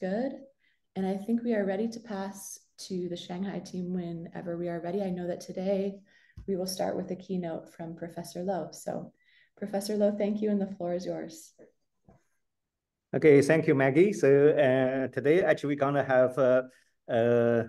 good. And I think we are ready to pass to the Shanghai team whenever we are ready. I know that today we will start with a keynote from Professor Lou. So Professor Lou, thank you, and the floor is yours. Okay, thank you, Maggie. So uh, today, actually, we're gonna have uh, uh,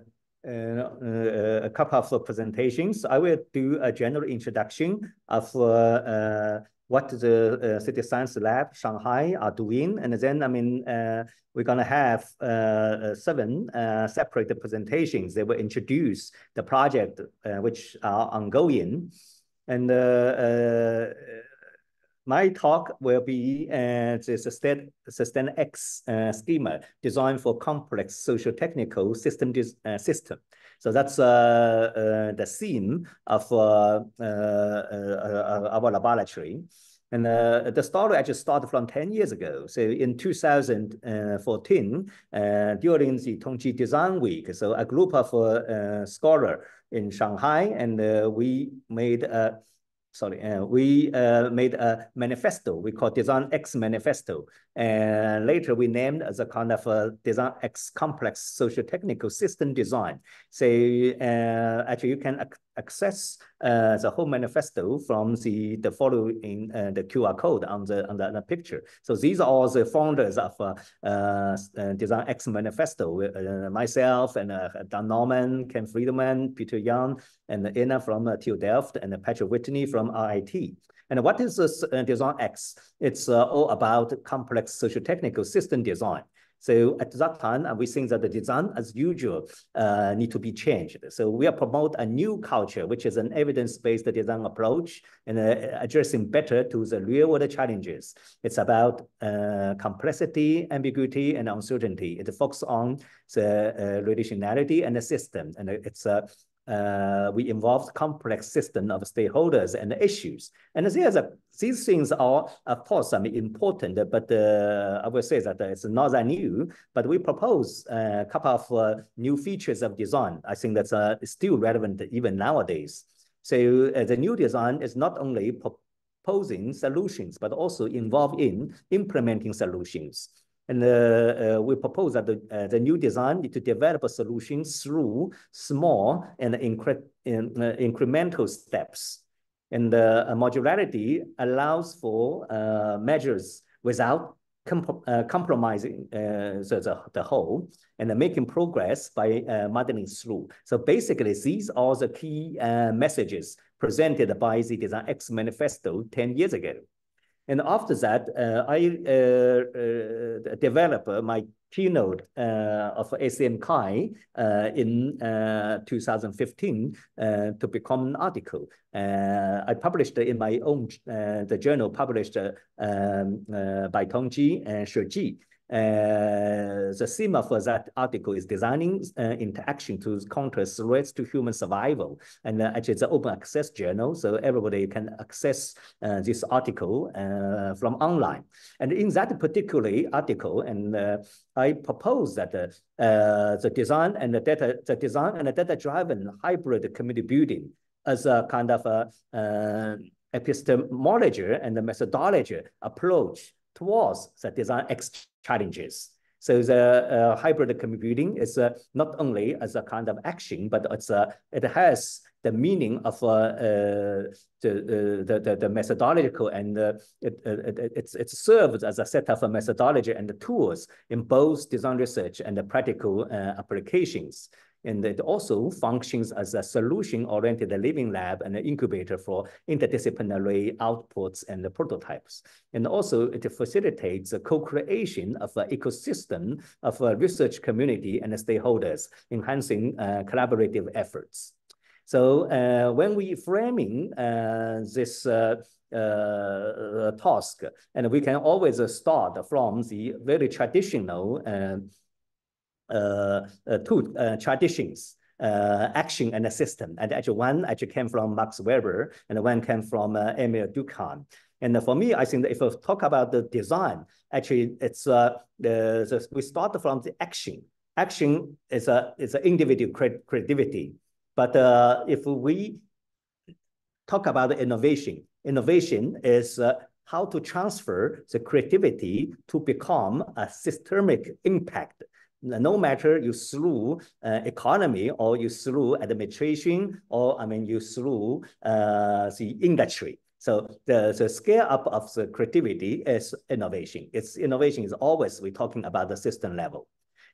uh a couple of presentations. I will do a general introduction of uh, uh, what the uh, City Science Lab Shanghai are doing. And then, I mean, uh, we're going to have uh, uh seven uh, separate presentations. They will introduce the project uh, which are ongoing. And my talk will be uh, the Sustain, SustainX schema designed for complex social-technical system, system. So that's uh, uh, the of uh, our laboratory. And uh, the story actually started from 10 years ago. So in 2014, uh, during the Tongji Design Week, so a group of uh, scholars in Shanghai, and we made a sorry, uh, we uh, made a manifesto we call Design X Manifesto. And later we named as a kind of a Design X Complex Social Technical System Design. So uh, actually you can access uh, the whole manifesto from the, the following uh, the QR code on the, on the, on the picture. So these are all the founders of uh, uh, uh Design X Manifesto, uh, myself and Don Norman, Ken Friedman, Peter Young, and Anna from TU Delft, and Patrick Whitney from RIT. And what is this Design X? It's all about complex social-technical system design. So at that time, we think that the design, as usual, uh, need to be changed. So we are promote a new culture, which is an evidence-based design approach and uh, addressing better to the real-world challenges. It's about uh, complexity, ambiguity, and uncertainty. It focuses on the uh, relationality and the system, and it's a uh, we involve complex system of stakeholders and issues. And there's a, these things are, of course, I mean, important, but uh, I will say that it's not that new, but we propose a couple of uh, new features of design. I think that's uh, still relevant even nowadays. So uh, the new design is not only proposing solutions, but also involved in implementing solutions. And uh, uh, we propose that the, uh, the new design need to develop a solution through small and incre in, incremental steps. And the modularity allows for measures without uh, compromising uh, the, the, whole and making progress by uh, modeling through. So basically, these are the key messages presented by the Design X Manifesto 10 years ago. And after that, uh, I uh, uh, developed uh, my keynote uh, of ACM Chi uh, in 2015 to become an article. I published in my own, the journal published um, by Tongji and She Ji. Uh, the theme of that article is designing uh, interaction to counter threats to human survival. And uh, actually, it's an open access journal, so everybody can access uh, this article uh, from online. And in that particular article, and uh, I propose that the design and the data, the design and the data-driven hybrid community building as a kind of a epistemology and the methodology approach towards the design X challenges. So the hybrid community is uh, not only as a kind of action, but it's uh, it has the meaning of uh, the, the, the, the methodological and it, it, it, it serves as a set of a methodology and the tools in both design research and the practical applications. And it also functions as a solution-oriented living lab and an incubator for interdisciplinary outputs and prototypes. And also it facilitates the co-creation of an ecosystem of a research community and stakeholders, enhancing uh, collaborative efforts. So uh, when we framing uh, this uh, uh, task, and we can always start from the very traditional uh, uh, uh, two uh, traditions, action and a system. And actually one actually came from Max Weber and one came from uh, Emil Durkheim. And for me, I think if we talk about the design, actually it's uh, the, the, we start from the action. Action is a is an individual creativity, but uh, if we talk about innovation, innovation is uh, how to transfer the creativity to become a systemic impact no matter you through uh, economy or you through administration or I mean you through uh, the industry. So the, the scale up of the creativity is innovation. It's innovation is always we're talking about the system level.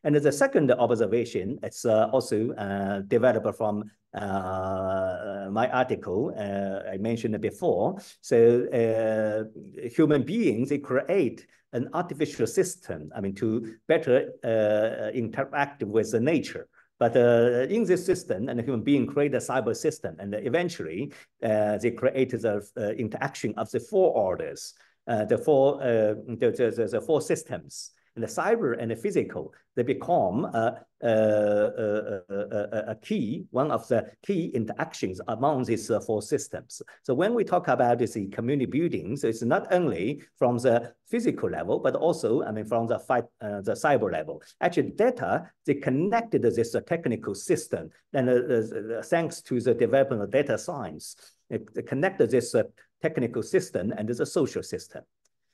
And the second observation, it's uh, also uh, developed from uh, my article uh, I mentioned before. So uh, human beings, they create an artificial system, I mean, to better uh, interact with the nature. But uh, in this system, and the human being create a cyber system, and eventually uh, they create the uh, interaction of the four orders, uh, the four the, the, the, four systems the cyber and the physical, they become a, a, a, a key, one of the key interactions among these uh, four systems. So when we talk about this community building, so it's not only from the physical level, but also, I mean, from the, fight, uh, the cyber level. Actually, data, they connected this uh, technical system, and uh, uh, thanks to the development of data science, it connected this uh, technical system and the social system.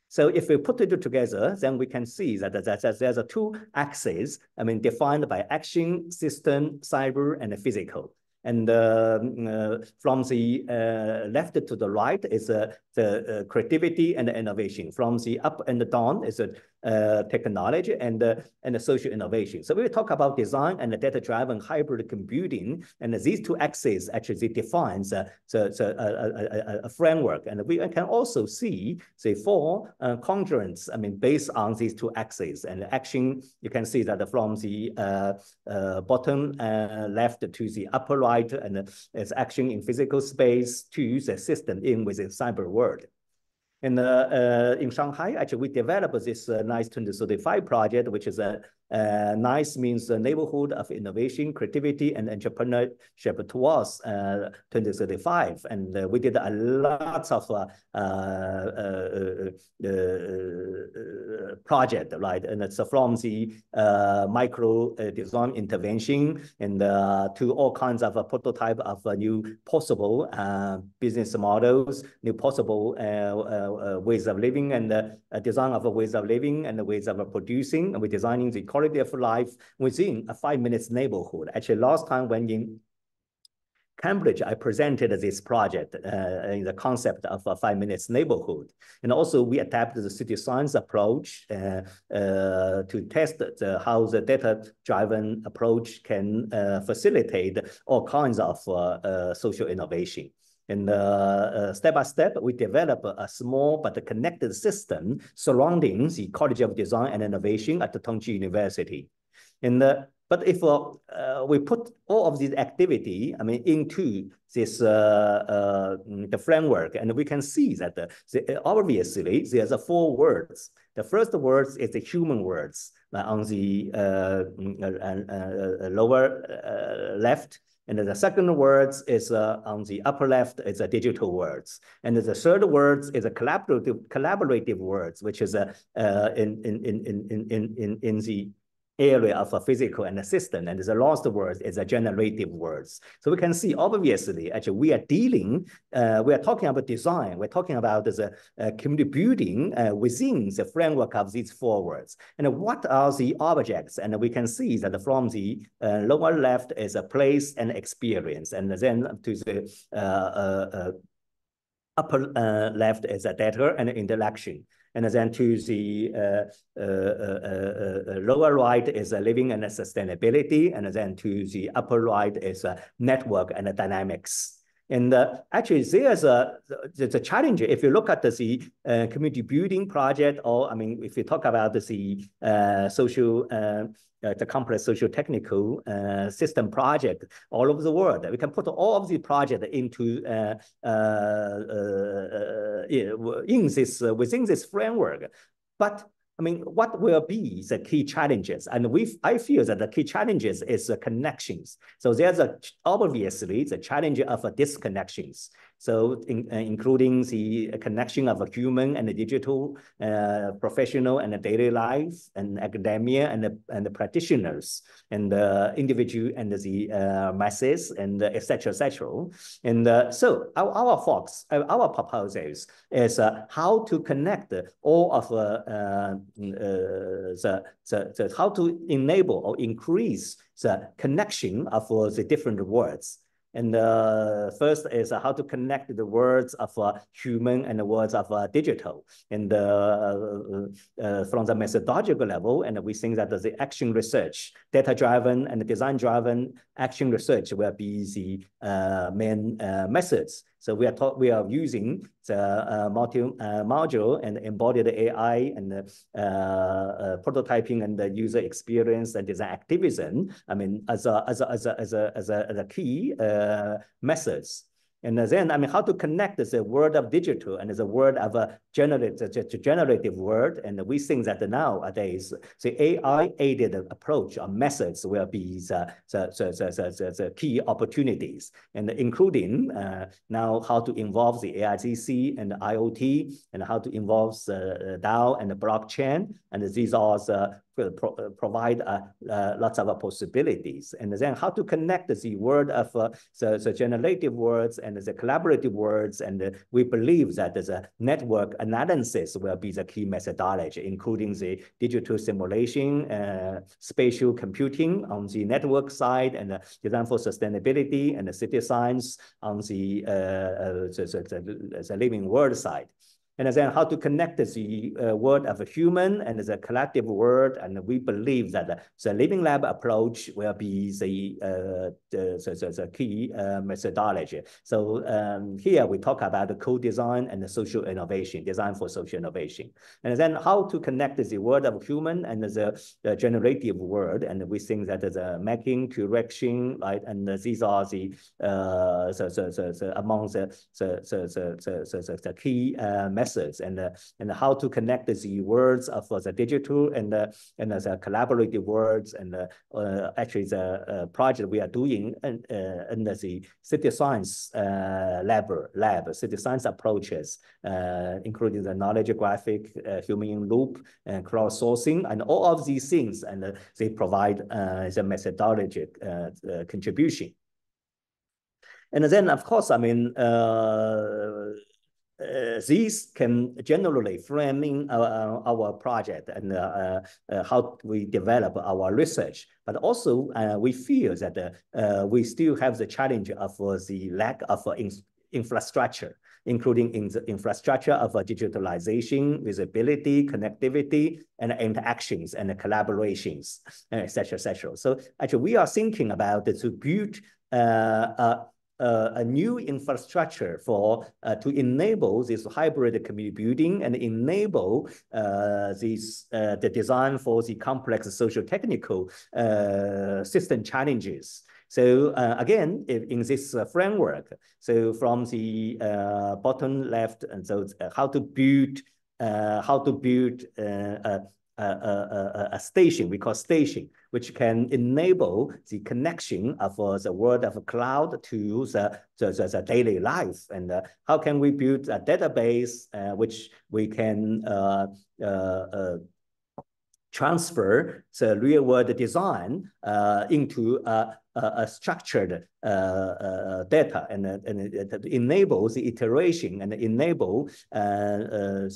So if we put it together, then we can see that, that, that there's a two axes, I mean, defined by action, system, cyber, and physical. And uh, uh, from the uh, left to the right is uh, the uh, creativity and the innovation. From the up and the down is the uh, technology and, uh, and the social innovation. So we talk about design and the data-driven hybrid community, and these two axes actually defines the, the, a, a, a, framework. And we can also see the four conjoints, I mean, based on these two axes. And action, you can see that from the bottom left to the upper right, and it's action in physical space to the system in within cyber world. And uh, uh, in Shanghai, actually, we developed this uh, NICE 2035 project, which is a uh, NICE means the neighborhood of innovation, creativity, and entrepreneurship towards uh, 2035. And uh, we did a lot of uh uh, uh, uh, uh, project, right? And it's from the uh, micro design intervention and to all kinds of prototype of new possible business models, new possible ways of living and design of ways of living and the ways of producing. And we're designing the quality of life within a five minutes neighborhood. Actually, last time when in Cambridge, I presented this project uh, in the concept of a five minutes neighborhood. And also we adapted the city science approach uh, uh, to test the, how the data-driven approach can uh, facilitate all kinds of uh, uh, social innovation. And uh, uh, step by step, we develop a small but connected system surrounding the College of Design and Innovation at the Tongji University. And uh, but if uh, uh, we put all of these activity, I mean, into this uh, the framework, and we can see that the, the, obviously there's a four words. The first words is the human words on the lower left. And the second words is uh, on the upper left is a digital words. And the third words is a collaborative collaborative words, which is a, uh, in, in, in, in, in, in, in the area of a physical and a system, and the last word is a generative words. So we can see obviously, actually, we are dealing, uh, we are talking about design, we're talking about the uh, community building uh, within the framework of these four words. And what are the objects? And we can see that from the uh, lower left is a place and experience, and then to the uh, uh, upper left is a data and interaction and then to the uh, uh, lower right is a living and a sustainability, and then to the upper right is a network and a dynamics. And uh, actually, there's a the, the challenge. If you look at the uh, community building project, or I mean, if you talk about the uh, social, uh, the complex social technical uh, system project all over the world, we can put all of the project into uh, in this within this framework. But I mean, what will be the key challenges? And we, I feel that the key challenges is the connections. So there's a, obviously the challenge of disconnections. So in, uh, including the connection of a human and a digital, uh, professional and a daily life and academia and the, and the practitioners and the individual and the uh, masses and etc. etc. And so our, our thoughts, our proposals is how to connect all of the, the, the, how to enable or increase the connection of the different words and the first is how to connect the words of uh, human and the words of uh, digital. And uh, uh, from the methodological level, and we think that the action research, data-driven and design-driven action research will be the uh, main uh, methods so we are talk, we are using the uh, multi uh, module and embodied AI and uh, uh, prototyping and the user experience and design activism. I mean, as a as a as a as a as a, as a key uh, methods and then, I mean, how to connect the world of digital and the world of a generative, generative word. And we think that nowadays, the AI-aided approach or methods will be the, the, the, the, the, key opportunities, and including uh, now how to involve the AIGC and IoT, and how to involve the DAO and the blockchain. And these are the pro uh, provide uh, uh, lots of uh, possibilities. And then how to connect the word of uh, the, the generative words and the collaborative words. And uh, we believe that the network analysis will be the key methodology, including the digital simulation, spatial computing on the network side, and design for sustainability and the city science on the, the, the, the living world side and then how to connect the uh, word of a human and the collective word. And we believe that the living lab approach will be the, uh, the, the, the, key uh, methodology. So um, here we talk about the co-design and the social innovation, design for social innovation. And then how to connect the word of human and the, the generative word. And we think that the making, correction, right? And these are the, uh, the, the, the, among the, the, the, the, the, the key uh, methods methods and uh, and how to connect the words of uh, the digital and uh, and the collaborative words and uh, uh, actually the uh, project we are doing in, in the city science lab lab city science approaches including the knowledge graphic human loop and crowdsourcing and all of these things and they provide the methodology contribution. And then, of course, I mean, uh, uh, these can generally framing our, our project and uh, uh, how we develop our research. But also, uh, we feel that uh, we still have the challenge of the lack of in infrastructure, including in the infrastructure of digitalization, visibility, connectivity, and interactions and collaborations, etc., etc. So actually, we are thinking about to build uh, uh, a new infrastructure for uh, to enable this hybrid community building and enable uh, this uh, the design for the complex social technical uh, system challenges. So uh, again, in this framework, so from the bottom left, and so how to build how to build a, a, a, a station, we call station, which can enable the connection of uh, the world of cloud to the, the, the, the daily life. And uh, how can we build a database uh, which we can uh, uh, uh, transfer the real world design into a, a structured uh, uh, data and, and it enables the iteration and enable uh,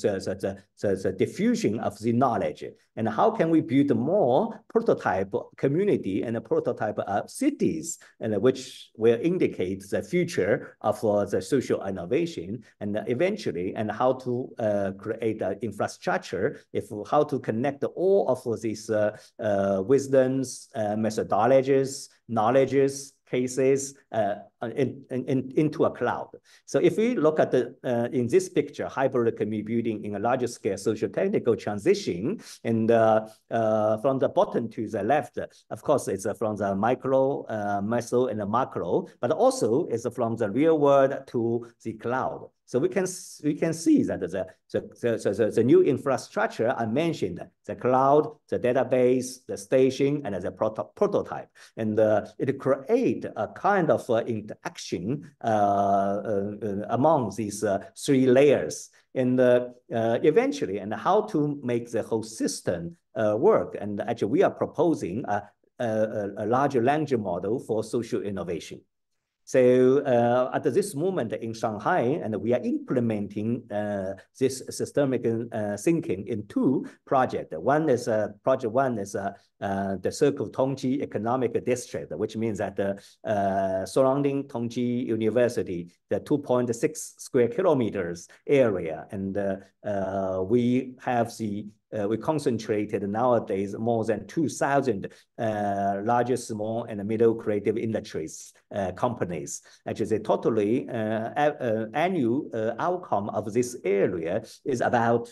the, the, the, diffusion of the knowledge. And how can we build more prototype community and prototype cities, and which will indicate the future of the social innovation and eventually, and how to create an infrastructure, if how to connect all of these wisdoms, methodologies, knowledges, cases uh, in, in, into a cloud. So if we look at the uh, in this picture, hybrid community building in a larger scale social technical transition, and uh, uh, from the bottom to the left, of course, it's from the micro, uh, meso, and the macro, but also it's from the real world to the cloud. So we can we can see that the the, the, the, the new infrastructure I mentioned, the cloud, the database, the station, and the proto prototype. And uh, it create a kind of uh, interaction uh, uh, uh among these uh, three layers. And eventually, and how to make the whole system work. And actually, we are proposing a, a, a larger language model for social innovation. So uh, at this moment in Shanghai, and we are implementing uh, this systemic uh, thinking in two projects. One is uh, project one is uh, uh, the Circle Tongji Economic District, which means that the surrounding Tongji University, the 2.6 square kilometers area, and we have the uh, we concentrated nowadays more than 2,000 uh, small, and middle creative industries uh, companies. Actually, totally uh, uh, annual uh, outcome of this area is about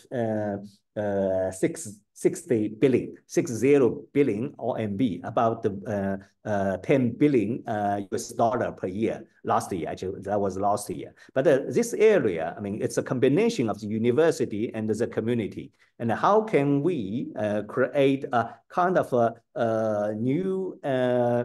six 60 billion, 60 billion RMB, about uh, uh, 10 billion uh, US dollar per year last year. Actually, that was last year. But this area, I mean, it's a combination of the university and the community. And how can we uh, create a kind of a, a new uh,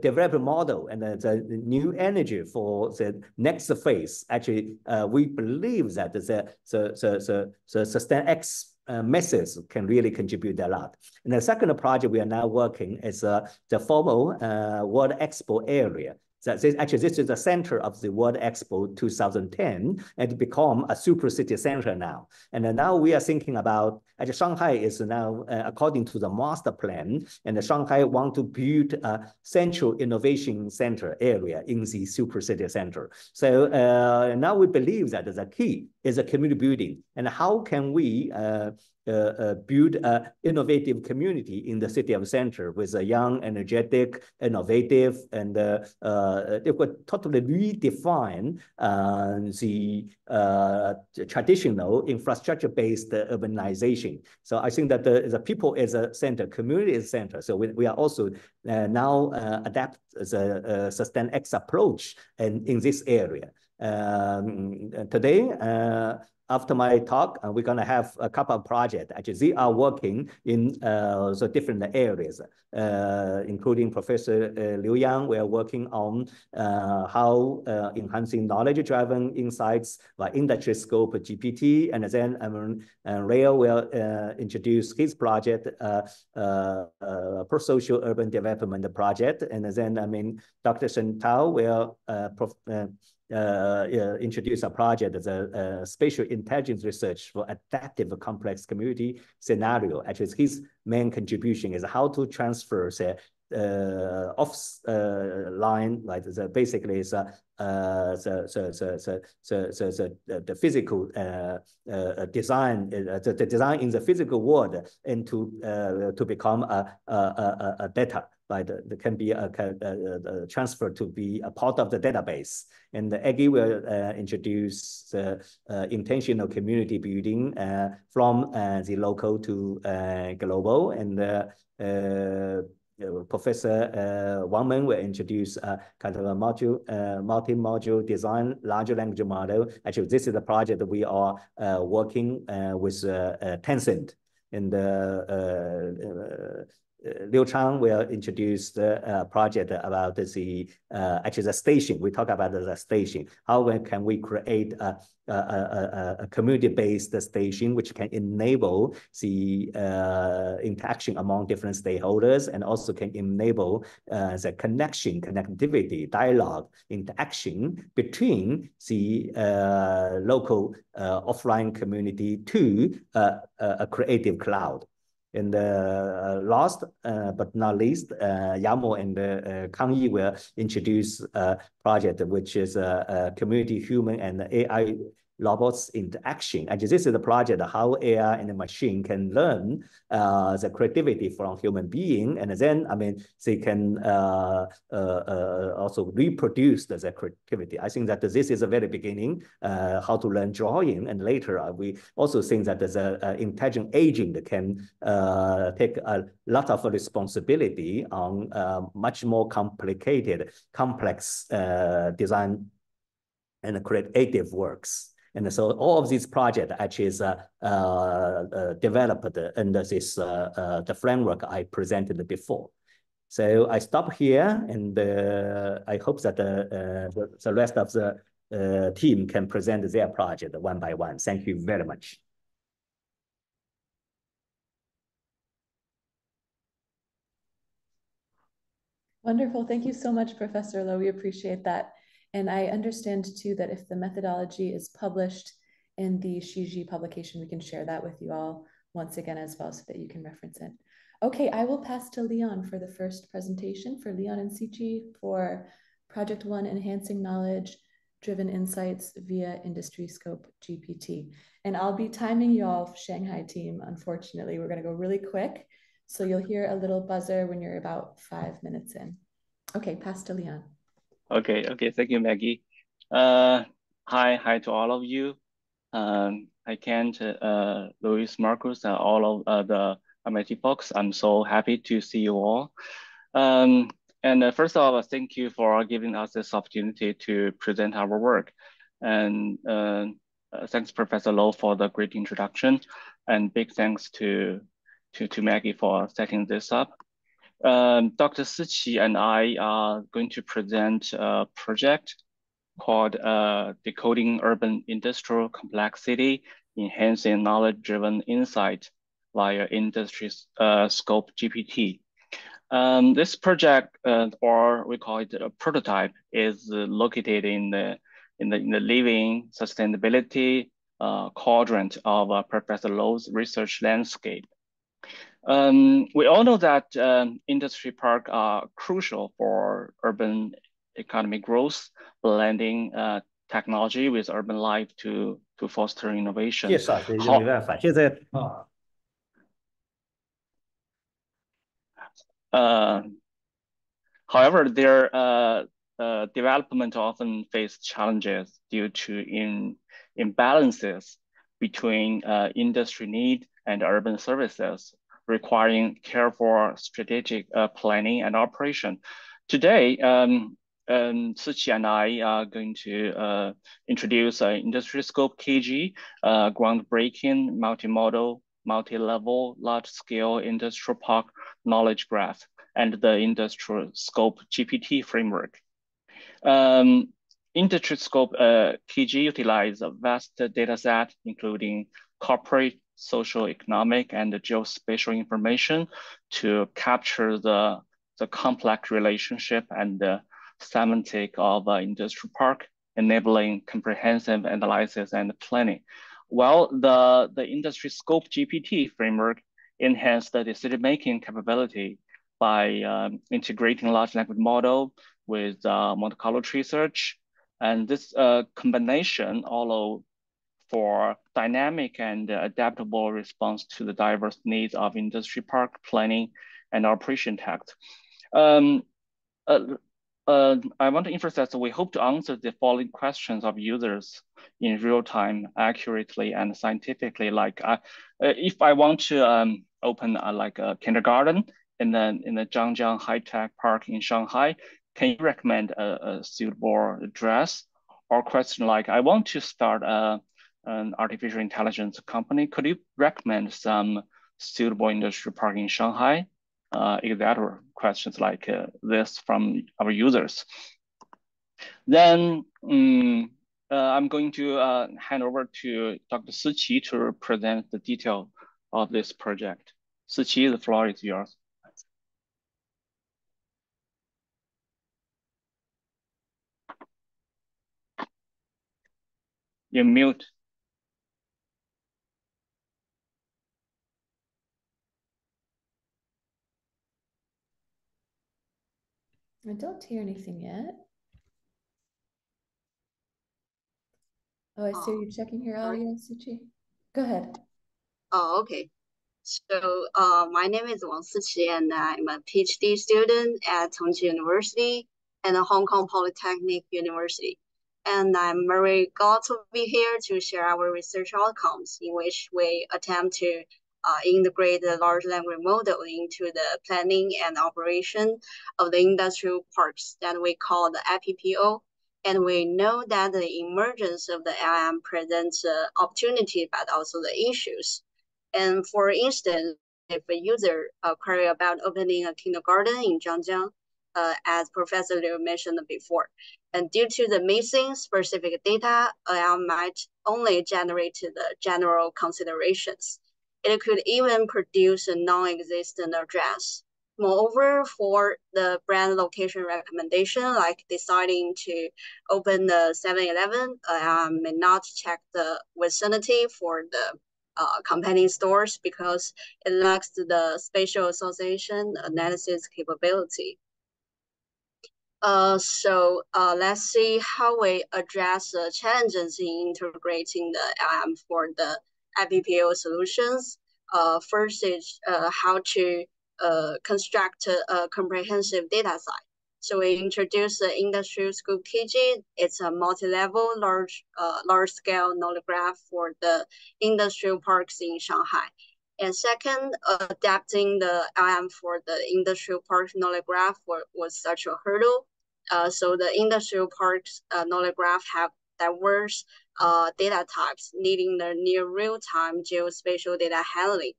development model and the new energy for the next phase. Actually, uh, we believe that the the the the, the SustainX uh, methods can really contribute a lot. And the second project we are now working is uh, the formal uh, World Expo area. So this, actually, this is the center of the World Expo 2010, and become a super city center now. And now we are thinking about, Shanghai is now, uh, according to the master plan, and Shanghai want to build a central innovation center area in the super city center. So uh, now we believe that the key is a community building, and how can we uh, build an innovative community in the city of center with a young, energetic, innovative, and uh, uh, they would totally redefine uh, the uh, traditional infrastructure-based urbanization. So I think that the, the people is a center, community is center. So we, we are also now adapt the SustainX approach in, in this area. Um, today, after my talk, uh, we're going to have a couple of projects. Actually, they are working in uh, the different areas, uh, including Professor uh, Liu Yang. We are working on uh, how uh, enhancing knowledge-driven insights by industry scope GPT. And then um, Ryan will introduce his project, pro-social urban development project. And then, I mean, Dr. Shen Tao will uh, introduce a project, the uh, spatial intelligence research for adaptive complex community scenario. Actually, his main contribution is how to transfer the uh, off uh, line, like the basically is uh, uh, the, the, the, the, the, the, physical uh, uh, design, uh, the, the design in the physical world into uh, to become a, a, a, a data like the, can be a, a, a, transfer to be a part of the database. And Eggy will uh, introduce the uh, intentional community building uh, from uh, the local to uh, global. And uh, Professor uh, Wang Men will introduce kind of a module, multi-module design large language model. Actually, this is a project that we are working with Tencent. And Liu Chang will introduce the uh, project about the uh, actually the station. We talk about the station. How can we create a a, a, a community-based station which can enable the uh, interaction among different stakeholders and also can enable the connection, connectivity, dialogue, interaction between the local offline community to a creative cloud. And uh, last uh, but not least, uh, Yamo and uh, Kang Yi will introduce a project which is a, a community human and AI robots interaction. And this is the project how AI and the machine can learn uh, the creativity from human being. And then, I mean, they can uh, uh, uh also reproduce the, the, creativity. I think that this is the very beginning, uh, how to learn drawing. And later, uh, we also think that the intelligent agent that can take a lot of responsibility on much more complicated, complex design and creative works. And so all of these projects actually is uh, uh, developed under this the framework I presented before. So I stop here, and uh, I hope that uh, the, the rest of the uh, team can present their project one by one. Thank you very much. Wonderful. Thank you so much, Professor Lou. We appreciate that. And I understand too that if the methodology is published in the She Ji publication, we can share that with you all once again as well so that you can reference it. Okay, I will pass to Leon for the first presentation for Leon and Siqi for Project One Enhancing Knowledge Driven Insights via Industry Scope GPT. And I'll be timing you all, Shanghai team. Unfortunately, we're going to go really quick. So you'll hear a little buzzer when you're about five minutes in. Okay, pass to Leon. Okay, okay. Thank you, Maggie. Uh, hi, hi to all of you. Um, I can't, uh, Luis Marcus, and all of uh, the MIT folks. I'm so happy to see you all. Um, and uh, first of all, thank you for giving us this opportunity to present our work. And uh, uh, thanks, Professor Lou, for the great introduction. And big thanks to, to, to Maggie for setting this up. Um, Dr. Siqi and I are going to present a project called uh, Decoding Urban Industrial Complexity, Enhancing Knowledge-Driven Insight via industry uh, scope GPT. Um, this project, uh, or we call it a prototype, is located in the in the in the living sustainability uh, quadrant of uh, Professor Lou's research landscape. Um, we all know that um, industry parks are crucial for urban economic growth, blending uh, technology with urban life to to foster innovation. 介绍这就没办法，现在啊。Uh, however, their uh, uh, development often face challenges due to in, imbalances between uh, industry need and urban services, requiring careful strategic uh, planning and operation. Today, um, um, Siqi and I are going to uh, introduce an industry scope KG, uh, groundbreaking multimodal multi-level, large-scale industrial park knowledge graph and the industrial scope GPT framework. Um, industry scope uh, KG utilizes a vast data set, including corporate, social, economic, and geospatial information to capture the, the complex relationship and the semantic of an industrial park, enabling comprehensive analysis and planning. Well, the, the industry scope GPT framework enhanced the decision-making capability by um, integrating large language model with uh, Monte Carlo research. And this uh, combination allow for dynamic and adaptable response to the diverse needs of industry park planning and operation tasks. Um, uh, uh, I want to emphasize that we hope to answer the following questions of users in real time, accurately and scientifically. Like, uh, uh if I want to um, open a, like a kindergarten in the in the Zhangjiang High Tech Park in Shanghai, can you recommend a, a suitable address? Or question like, I want to start a, an artificial intelligence company. Could you recommend some suitable industry park in Shanghai? uh, etc. questions like uh, this from our users. Then um, uh, I'm going to uh, hand over to Dr. Siqi to present the detail of this project. Siqi, the floor is yours. You mute. I don't hear anything yet. Oh, I see you're checking your audio, Siqi. Go ahead. Oh, okay. So uh, my name is Wang Siqi, and I'm a PhD student at Tongji University and Hong Kong Polytechnic University. And I'm very glad to be here to share our research outcomes in which we attempt to uh, integrate the large language model into the planning and operation of the industrial parks that we call the IPPO. And we know that the emergence of the LM presents uh, opportunity, but also the issues. And for instance, if a user uh, query about opening a kindergarten in Zhangjiang, uh, as Professor Liu mentioned before, and due to the missing specific data, LM might only generate the general considerations. It could even produce a non-existent address. Moreover, for the brand location recommendation, like deciding to open the 7-Eleven, uh, may not check the vicinity for the uh, companion stores because it lacks the spatial association analysis capability. Uh, so uh, let's see how we address the challenges in integrating the LM for the IPPO solutions. Uh, first is uh, how to uh, construct a comprehensive data set. So we introduced the industry scope KG. It's a multi-level, large, uh, large-scale knowledge graph for the industrial parks in Shanghai. And second, adapting the LM for the industrial park knowledge graph was such a hurdle. Uh, so the industrial parks uh, knowledge graph have diverse uh, data types needing the near real-time geospatial data handling.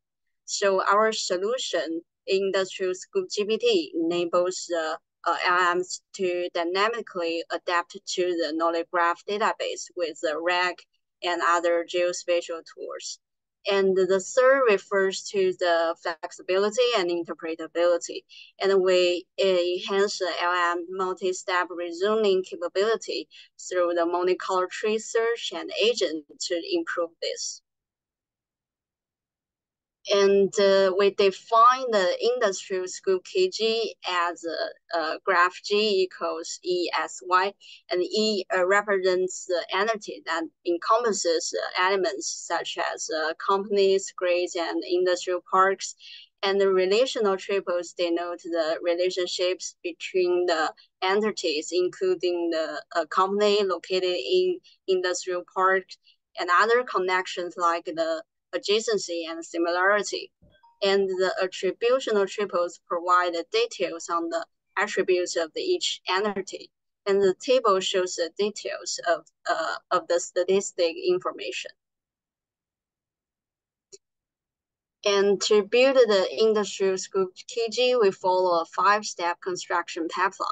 So our solution, Industrial Scope GPT, enables the uh, LMs to dynamically adapt to the knowledge graph database with the RAG and other geospatial tools. And the third refers to the flexibility and interpretability. And we enhance the LM multi-step reasoning capability through the Monte Carlo tree search and agent to improve this. And uh, we define the industrial scope KG as a, a, graph G equals ESY, and E uh, represents the entity that encompasses elements such as uh, companies, grades, and industrial parks. And the relational triples denote the relationships between the entities, including the uh, company located in industrial park and other connections like the adjacency and similarity. And the attributional triples provide details on the attributes of the each entity. And the table shows the details of, uh, of the statistic information. And to build the industrial scope KG, we follow a five-step construction pipeline.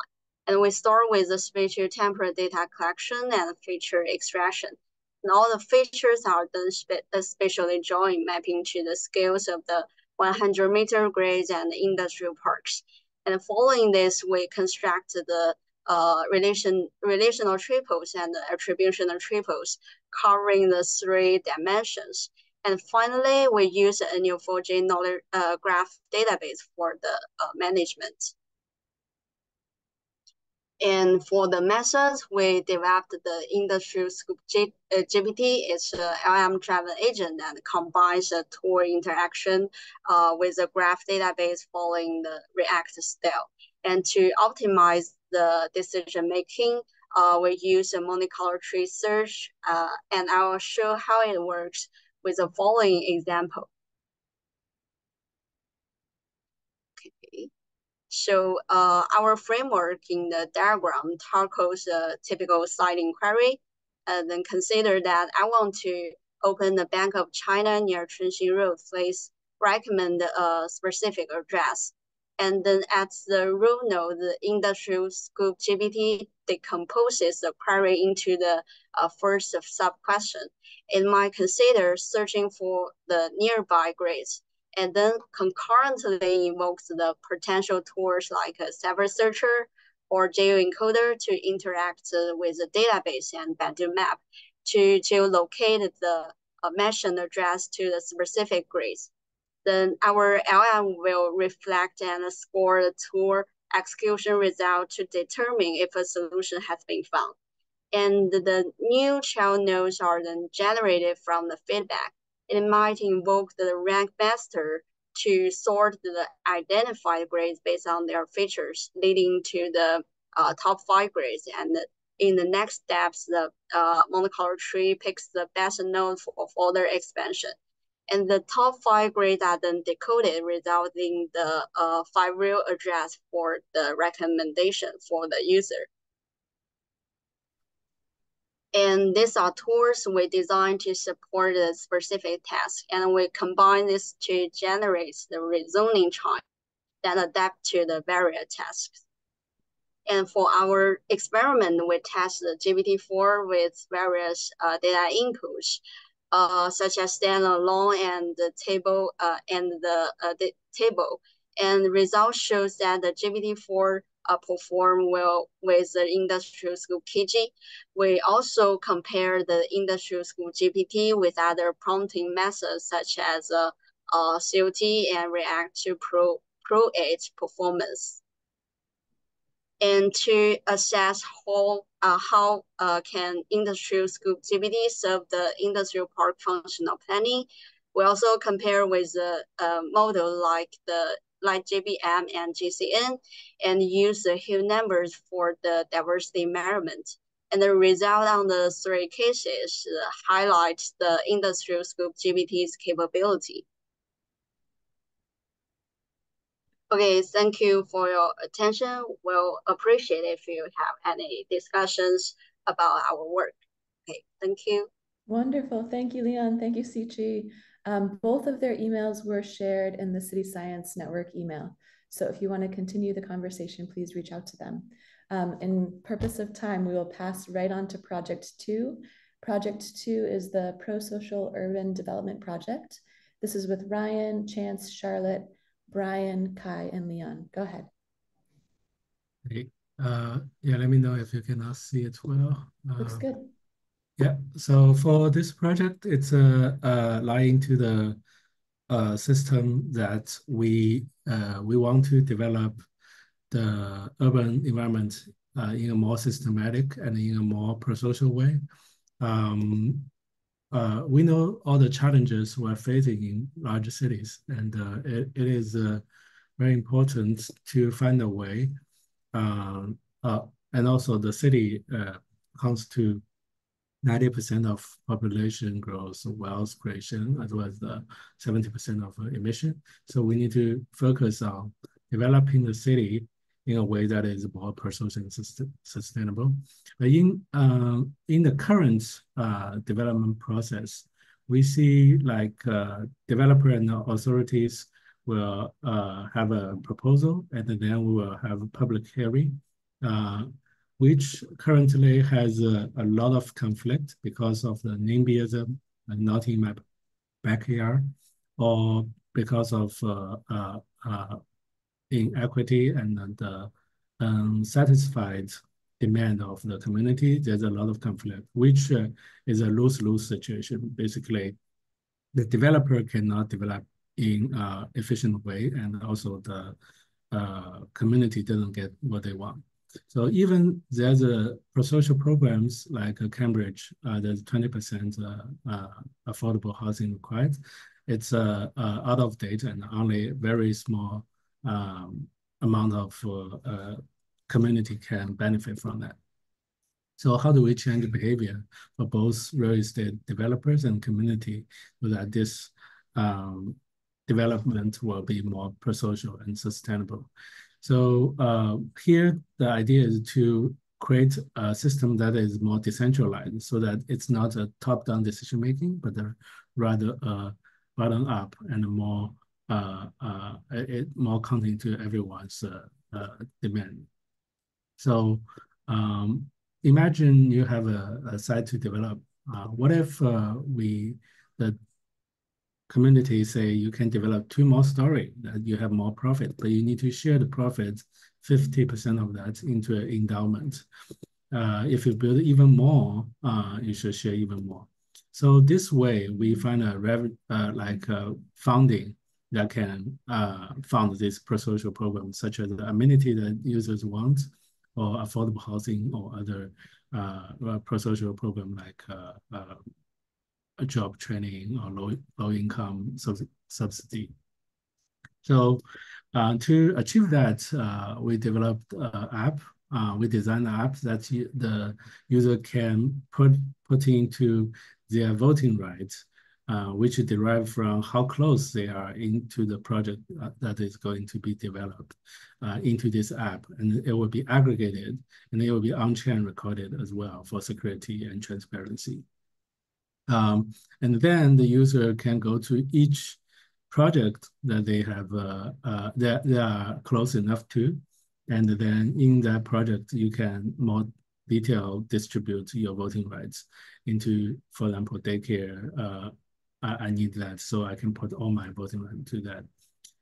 And we start with the spatial temporal data collection and feature extraction. And all the features are done spe spatially joined, mapping to the scales of the 100 meter grids and industrial parks. And following this, we construct the uh, relation, relational triples and the attributional triples covering the three dimensions. And finally, we use a Neo4j knowledge uh, graph database for the uh, management. And for the methods, we developed the industrial scope G, uh, GPT. It's a LM driven agent that combines a tool interaction uh, with a graph database following the React style. And to optimize the decision making, uh, we use a Monte Carlo tree search, uh, and I will show how it works with the following example. So uh, our framework in the diagram tackles a typical site inquiry. And then consider that I want to open the Bank of China near Chunxin Road. Please recommend a specific address. And then at the root node, the industrial scope GPT decomposes the query into the uh, first sub-question. It might consider searching for the nearby grids and then concurrently invokes the potential tools like a Cypher Searcher or GeoEncoder to interact with the database and Baidu Map to geolocate the uh, mentioned address to the specific grids. Then our LM will reflect and score the tool execution result to determine if a solution has been found. And the new child nodes are then generated from the feedback it might invoke the rank master to sort the identified grades based on their features, leading to the uh, top five grades. And in the next steps, the uh, Monte Carlo tree picks the best node for further expansion. And the top five grades are then decoded, resulting the uh, five real address for the recommendation for the user. And these are tools we designed to support a specific task, and we combine this to generate the reasoning chart that adapt to the various tasks. And for our experiment, we test the GPT-4 with various uh, data inputs, uh, such as standalone and the table uh, and the, uh, the table. And the result shows that the GPT-4 uh, perform well with the industrial scope KG. We also compare the industrial scope GPT with other prompting methods such as uh, uh, COT and React to Pro, Pro 8 performance. And to assess how, uh, how uh, can industrial scope GPT serve the industrial park functional planning, we also compare with a, a model like the like JBM and GCN and use the Hill numbers for the diversity measurement. And the result on the three cases highlights the industrial scope GPT's capability. Okay, thank you for your attention. We'll appreciate if you have any discussions about our work. Okay, thank you. Wonderful. Thank you, Leon. Thank you, Siqi. Um, both of their emails were shared in the City Science Network email. So if you want to continue the conversation, please reach out to them. Um, in purpose of time, we will pass right on to project two. Project two is the Pro-Social Urban Development Project. This is with Ryan, Chance, Charlotte, Brian, Kai, and Leon. Go ahead. Uh, yeah, let me know if you cannot see it well. Uh, Looks good. Yeah, so for this project, it's uh, uh, lying to the uh, system that we uh, we want to develop the urban environment uh, in a more systematic and in a more pro-social way. Um, uh, we know all the challenges we're facing in large cities, and uh, it, it is uh, very important to find a way. Uh, uh, and also the city uh, comes to 90% of population growth, wealth creation, as well as the 70% of emission. So we need to focus on developing the city in a way that is more personal and sustainable. But in, uh, in the current uh, development process, we see like uh, developer and authorities will uh, have a proposal and then we will have a public hearing uh, which currently has a, a lot of conflict because of the NIMBYism and not in my backyard, or because of uh, uh, uh, inequity and the unsatisfied demand of the community. There's a lot of conflict, which uh, is a lose-lose situation. Basically, the developer cannot develop in an efficient way, and also the uh, community doesn't get what they want. So even there's a pro-social programs like uh, Cambridge, uh, there's 20% uh, affordable housing required. It's out of date and only very small um, amount of community can benefit from that. So how do we change the behavior for both real estate developers and community so that this um, development will be more pro-social and sustainable? So uh, here, the idea is to create a system that is more decentralized so that it's not a top-down decision-making, but a rather uh, bottom-up and more uh, uh, it, more content to everyone's uh, uh, demand. So um, imagine you have a, a, site to develop. What if we the community say you can develop two more story that you have more profit, but you need to share the profits, 50% of that into an endowment. Uh, if you build even more, uh, you should share even more. So this way, we find a rev uh, like uh, funding that can uh, fund this pro-social program, such as the amenity that users want, or affordable housing, or other uh, pro-social program like a job training or low, low income sub subsidy. So uh, to achieve that, uh, we developed an app. Uh, we designed an app that the user can put, put into their voting rights uh, which derive from how close they are into the project uh, that is going to be developed uh, into this app. And it will be aggregated and it will be on-chain recorded as well for security and transparency. Um, and then the user can go to each project that they have uh, uh, that they are close enough to. And then in that project, you can more detail distribute your voting rights into, for example, daycare, uh, I, I need that. So I can put all my voting rights to that.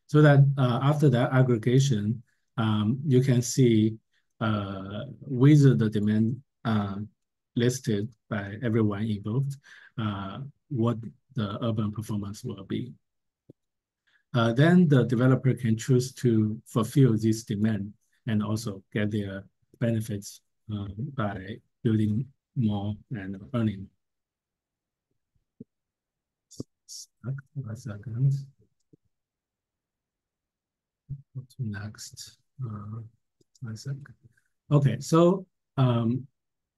So that uh, after that aggregation, um, you can see uh, with the demand uh, listed by everyone involved, uh, what the urban performance will be. Uh, then the developer can choose to fulfill this demand and also get their benefits uh, by building more and earning. Next. Uh. Okay, so um,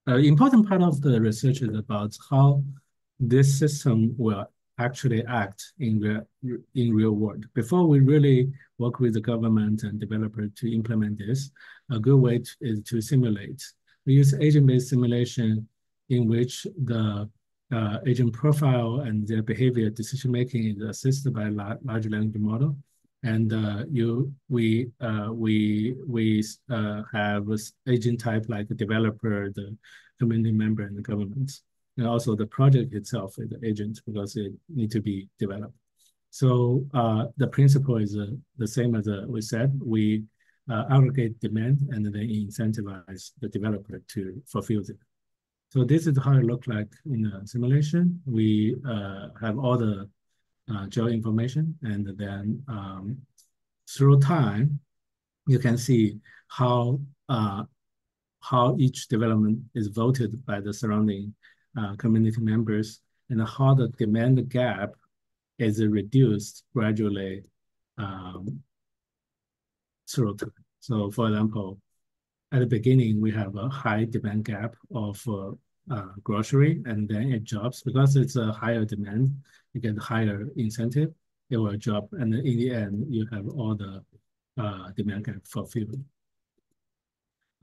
uh, important part of the research is about how this system will actually act in real in real world. Before we really work with the government and developer to implement this, a good way to, is to simulate. We use agent-based simulation in which the uh, agent profile and their behavior decision making is assisted by a large language model. And uh, you, we, uh, we, we uh, have agent type like the developer, the community member, and the government. And also the project itself is the agent because it need to be developed. So uh, the principle is uh, the same as we said. We aggregate demand and then incentivize the developer to fulfill it. So this is how it looked like in a simulation. We uh, have all the uh, geo information and then um, through time, you can see how uh, how each development is voted by the surrounding uh, community members and how the demand gap is reduced gradually um, through time. So for example, at the beginning, we have a high demand gap of uh, uh, grocery, and then it drops because it's a higher demand. You get higher incentive, it will drop, and in the end, you have all the uh, demand gap fulfilled.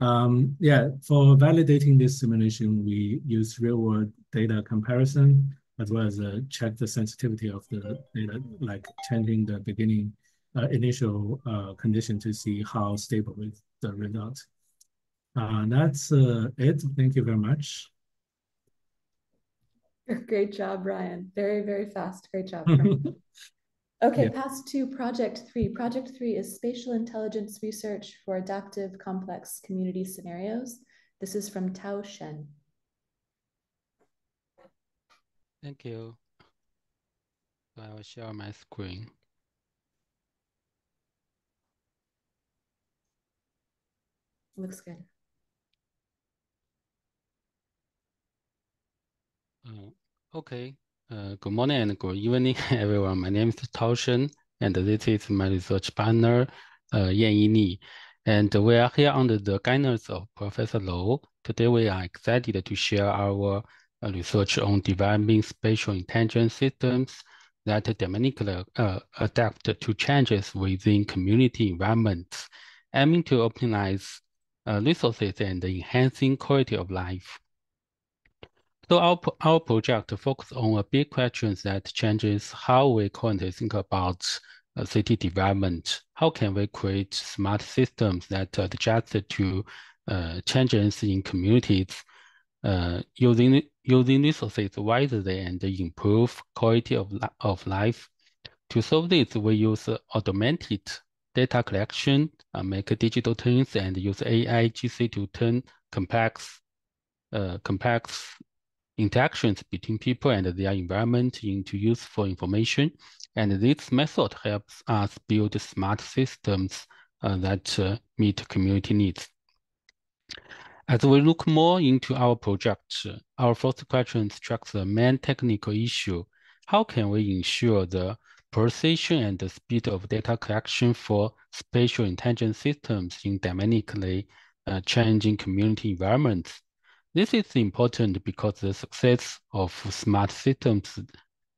Um, yeah, for validating this simulation, we use real-world data comparison as well as uh, check the sensitivity of the data, like changing the beginning uh, initial uh, condition to see how stable is the result. Uh, that's uh, it. Thank you very much. Great job, Ryan. Very, very fast. Great job. okay, yeah. pass to project three. Project three is spatial intelligence research for adaptive complex community scenarios. This is from Tao Shen. Thank you. I will share my screen. Looks good. Uh, okay. Uh, good morning and good evening, everyone. My name is Tao Shen, and this is my research partner, uh, Yan Yi And we are here under the guidance of Professor Lou. Today, we are excited to share our uh, research on developing spatial intelligence systems that dynamically uh, adapt to changes within community environments, aiming to optimize uh, resources and enhancing quality of life. So our, our project focus on a big question that changes how we currently think about uh, city development. How can we create smart systems that adjust to uh, changes in communities uh, using using resources wisely and improve quality of, of life? To solve this, we use automated data collection, uh, make digital twins, and use AI GC to turn complex uh, complex interactions between people and their environment into useful information. And this method helps us build smart systems uh, that uh, meet community needs. As we look more into our project, our first question tracks the main technical issue. How can we ensure the precision and the speed of data collection for spatial intelligence systems in dynamically uh, changing community environments? This is important because the success of smart systems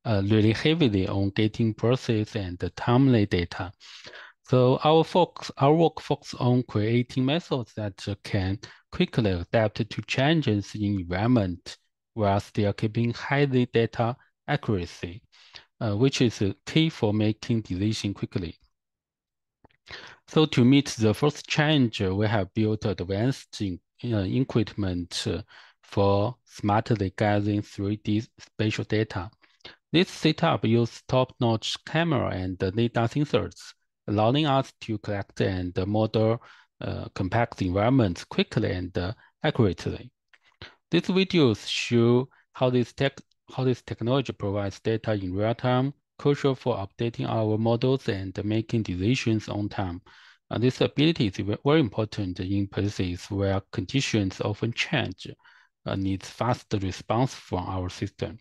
uh, really heavily on getting process and timely data. So our focus, our work focuses on creating methods that can quickly adapt to changes in environment while still keeping high data accuracy, uh, which is key for making decision quickly. So to meet the first challenge, we have built advanced equipment for smartly gathering 3D spatial data. This setup uses top-notch camera and data sensors, allowing us to collect and model uh, compact environments quickly and uh, accurately. These videos show how this tech how this technology provides data in real time, crucial for updating our models and making decisions on time. Uh, this ability is very important in places where conditions often change, uh, needs fast response from our system.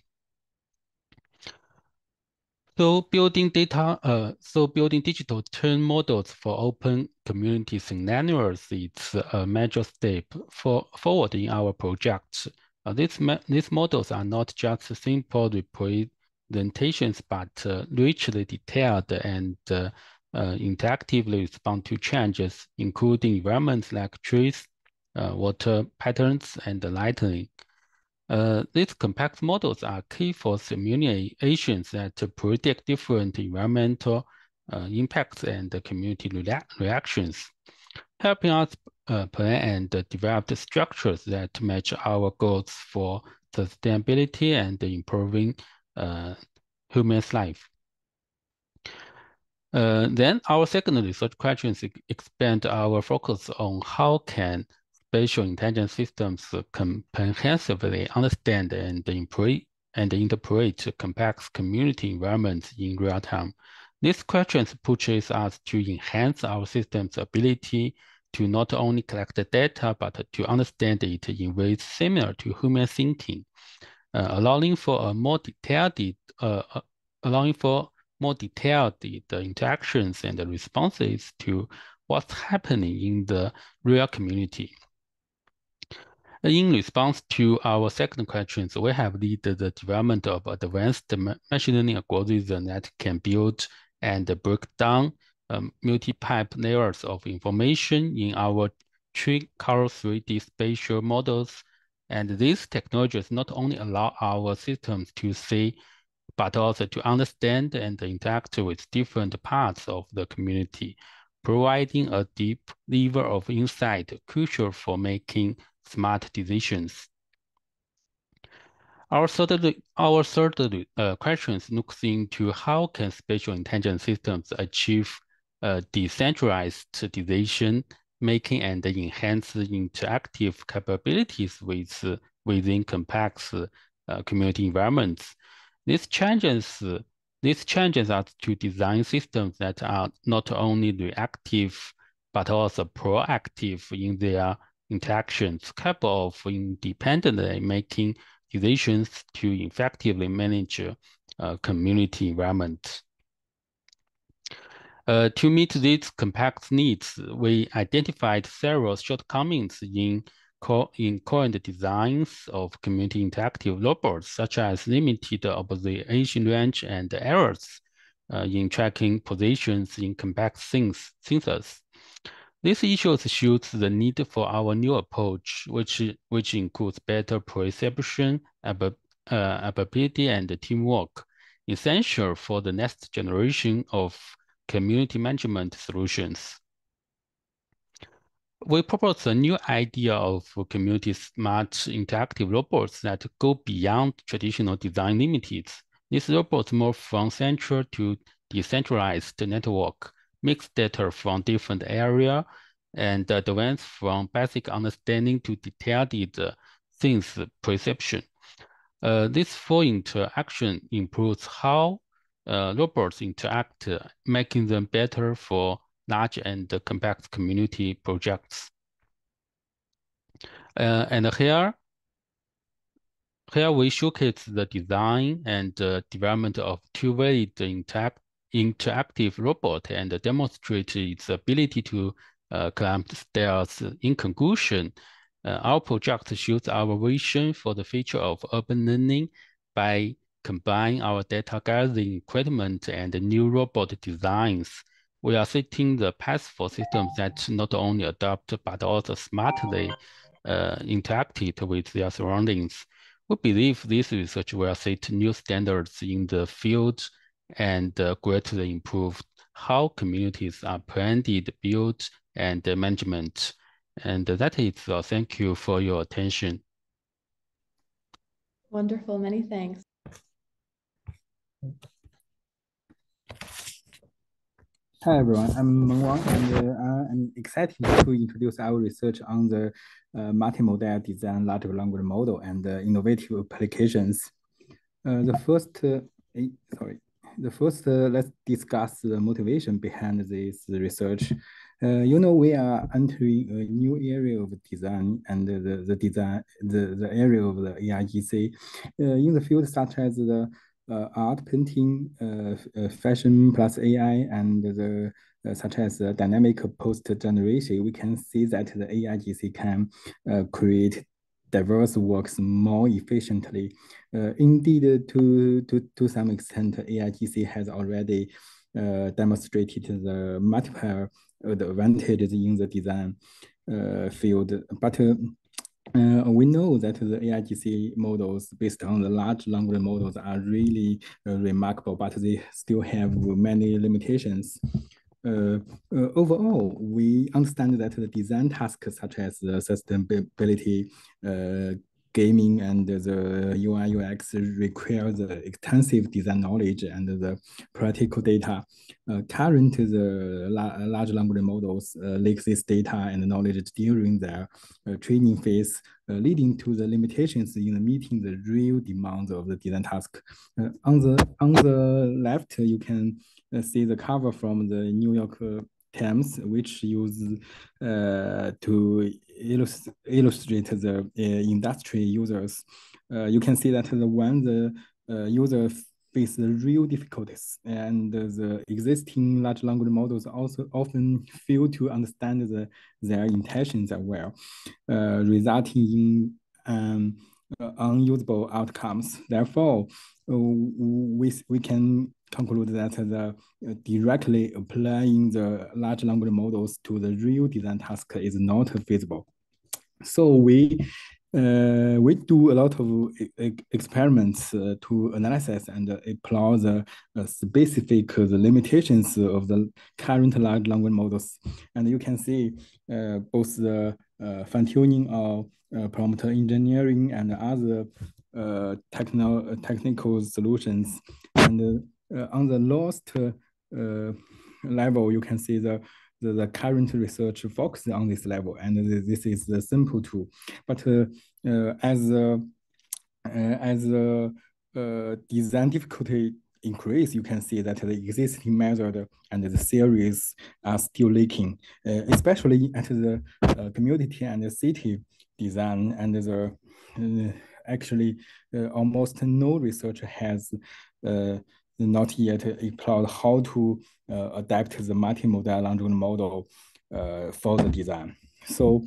So building data, uh, so building digital twin models for open community scenarios is a major step for forward in our project. Uh, these, these models are not just simple representations, but uh, richly detailed and uh, interactively respond to changes, including environments like trees, uh, water patterns, and lighting. Uh, these complex models are key for simulations that predict different environmental uh, impacts and community rea reactions, helping us uh, plan and develop structures that match our goals for sustainability and improving uh, humans' life. Uh, then our second research question is expand our focus on how can spatial intelligence systems comprehensively understand and, and interpret complex community environments in real time. These questions pushes us to enhance our system's ability to not only collect the data, but to understand it in ways similar to human thinking, uh, allowing for a more detailed, uh, uh allowing for more detailed the interactions and the responses to what's happening in the real community. In response to our second questions, we have led the development of advanced machine learning algorithms that can build and break down um, multi-pipe layers of information in our tree color 3D spatial models. And these technologies not only allow our systems to see, but also to understand and interact with different parts of the community, providing a deep level of insight crucial for making smart decisions. Our third, our third uh, question looks into how can spatial intelligence systems achieve uh, decentralized decision making and enhance interactive capabilities with, within complex uh, community environments. These changes, these changes are to design systems that are not only reactive, but also proactive in their interactions capable of independently making decisions to effectively manage community environment. Uh, to meet these complex needs, we identified several shortcomings in, co in current designs of community interactive robots, such as limited observation range and errors uh, in tracking positions in compact things, sensors. These issues shows the need for our new approach, which, which includes better perception, uh, ability, and teamwork, essential for the next generation of community management solutions. We propose a new idea of community smart interactive robots that go beyond traditional design limits. These robots move from central to decentralized network, mix data from different area and advance from basic understanding to detailed things perception. Uh, this full interaction improves how uh, robots interact, making them better for large and complex community projects. Uh, and here, here we showcase the design and uh, development of two-way interact interactive robot and demonstrate its ability to uh, climb stairs. In conclusion, uh, our project shows our vision for the future of urban learning by combining our data gathering equipment and new robot designs, we are setting the path for systems that not only adapt but also smartly uh, interacted with their surroundings. We believe this research will set new standards in the field and uh, greatly improve how communities are planned, built, and management. And that is all. Thank you for your attention. Wonderful. Many thanks. Hi everyone, I'm Meng Wang and uh, I'm excited to introduce our research on the uh, multimodal design large language model and uh, innovative applications. Uh, the first, uh, eh, sorry, the first, uh, let's discuss the motivation behind this research. you know, we are entering a new area of design and the, the design, the, the area of the AIGC in the field such as the art painting, uh, uh, fashion plus AI, and the such as dynamic post generation, we can see that the AIGC can create diverse works more efficiently. Uh, indeed, to, to, to some extent, AIGC has already uh, demonstrated the multiple advantages in the design uh, field. But uh, we know that the AIGC models based on the large language models are really uh, remarkable, but they still have many limitations. Uh, uh overall, we understand that the design tasks such as the sustainability, uh, gaming and the UI UX require the extensive design knowledge and the practical data. Uh, current the la large language models uh, lack this data and knowledge during their uh, training phase, uh, leading to the limitations in meeting the real demands of the design task. Uh, on the on the left, you can uh, see the cover from the New York Times which use uh, to illust illustrate the uh, industry users. Uh, you can see that the when the uh, user face the real difficulties and the existing large language models also often fail to understand the, their intentions as well, uh, resulting in um, unusable outcomes. Therefore, we, we can conclude that the uh, directly applying the large language models to the real design task is not feasible. So we uh, we do a lot of experiments uh, to analyze and apply the uh, specific uh, the limitations of the current large language models. And you can see uh, both the fine tuning of prompt engineering and other techno technical solutions. And uh, on the lowest uh, level, you can see the, the, the current research focuses on this level, and this is the simple tool. But uh, as as the design difficulty increase, you can see that the existing method and the theories are still leaking, uh, especially at the uh, community and the city design and the uh, actually almost no research has not yet explored how to uh, adapt the multimodal language model uh, for the design. So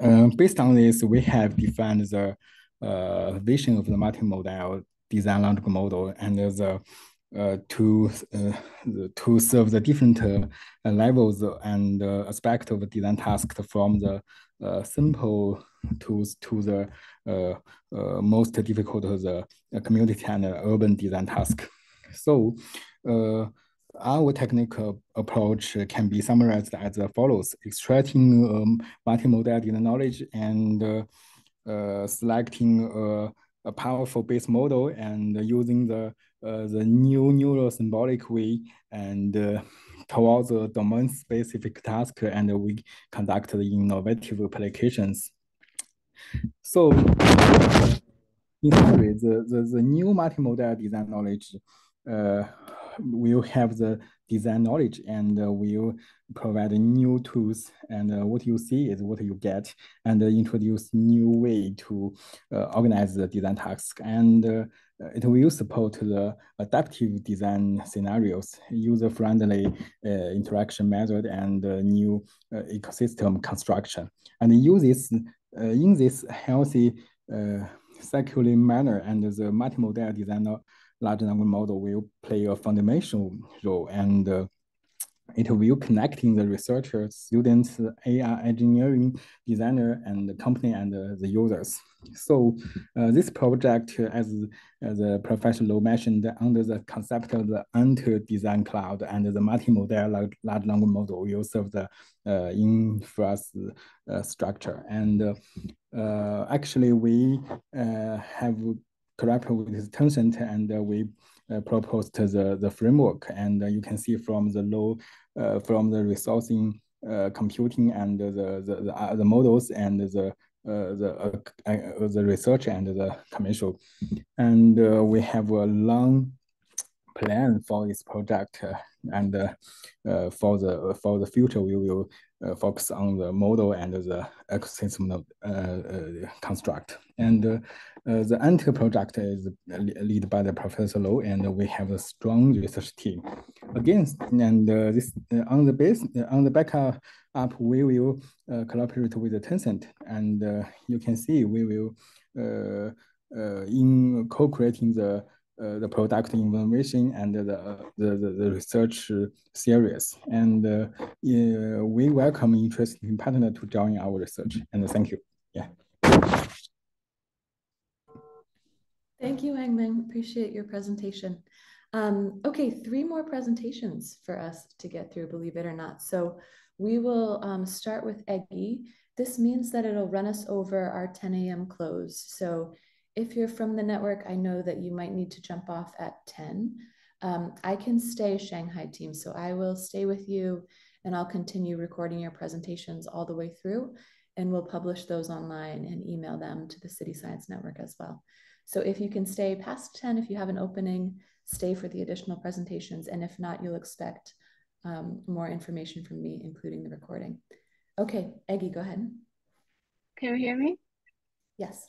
uh, based on this, we have defined the uh, vision of the multimodal design language model and the uh, to uh, to serve the different levels and aspect of the design task from the simple tools to the most difficult the community and urban design task. So our technical approach can be summarized as follows, extracting um, multimodal knowledge and uh, selecting a, a powerful base model and using the uh, the new neural symbolic way and uh, towards the domain specific task and we conduct the innovative applications. So in summary, the, the, the new multimodal design knowledge uh, will have the design knowledge and uh, will provide new tools and uh, what you see is what you get and uh, introduce new way to uh, organize the design task and uh, it will support the adaptive design scenarios, user-friendly interaction method, and new ecosystem construction. And use this in this healthy securely manner, and the multimodal design large language model will play a fundamental role. And uh, it will connecting the researchers, students, AI engineering, designer, and the company and uh, the users. So uh, this project, as, as the Professor Lou mentioned, under the concept of the Ant Design Cloud and the multimodal large, large language model will serve the uh, infrastructure. And uh, uh, actually, we uh, have collaborated with Tencent and we uh, proposed the, the framework. And uh, you can see from the low, uh, from the resourcing computing and the, the, the, the models and the uh, the uh, uh, the research and the commercial, and we have a long plan for this project, and for the for the future we will uh, focus on the model and the ecosystem of, uh, uh, construct. And uh, uh, the Ant project is led by the Professor Lou, and we have a strong research team. Again, and uh, this on the base on the backup up, we will collaborate with the Tencent, and you can see we will in co-creating the uh, the product information and the, the, the, the research series. And uh, yeah, we welcome interesting partner to join our research. And thank you. Yeah. Thank you, Hangming. Appreciate your presentation. Um, okay, three more presentations for us to get through, believe it or not. So we will um, start with Eggy. This means that it'll run us over our 10 a.m. close. So if you're from the network, I know that you might need to jump off at 10. Um, I can stay Shanghai team, so I will stay with you and I'll continue recording your presentations all the way through and we'll publish those online and email them to the City Science Network as well. So if you can stay past 10, if you have an opening, stay for the additional presentations. And if not, you'll expect um, more information from me, including the recording. Okay, Eggy, go ahead. Can you hear me? Yes.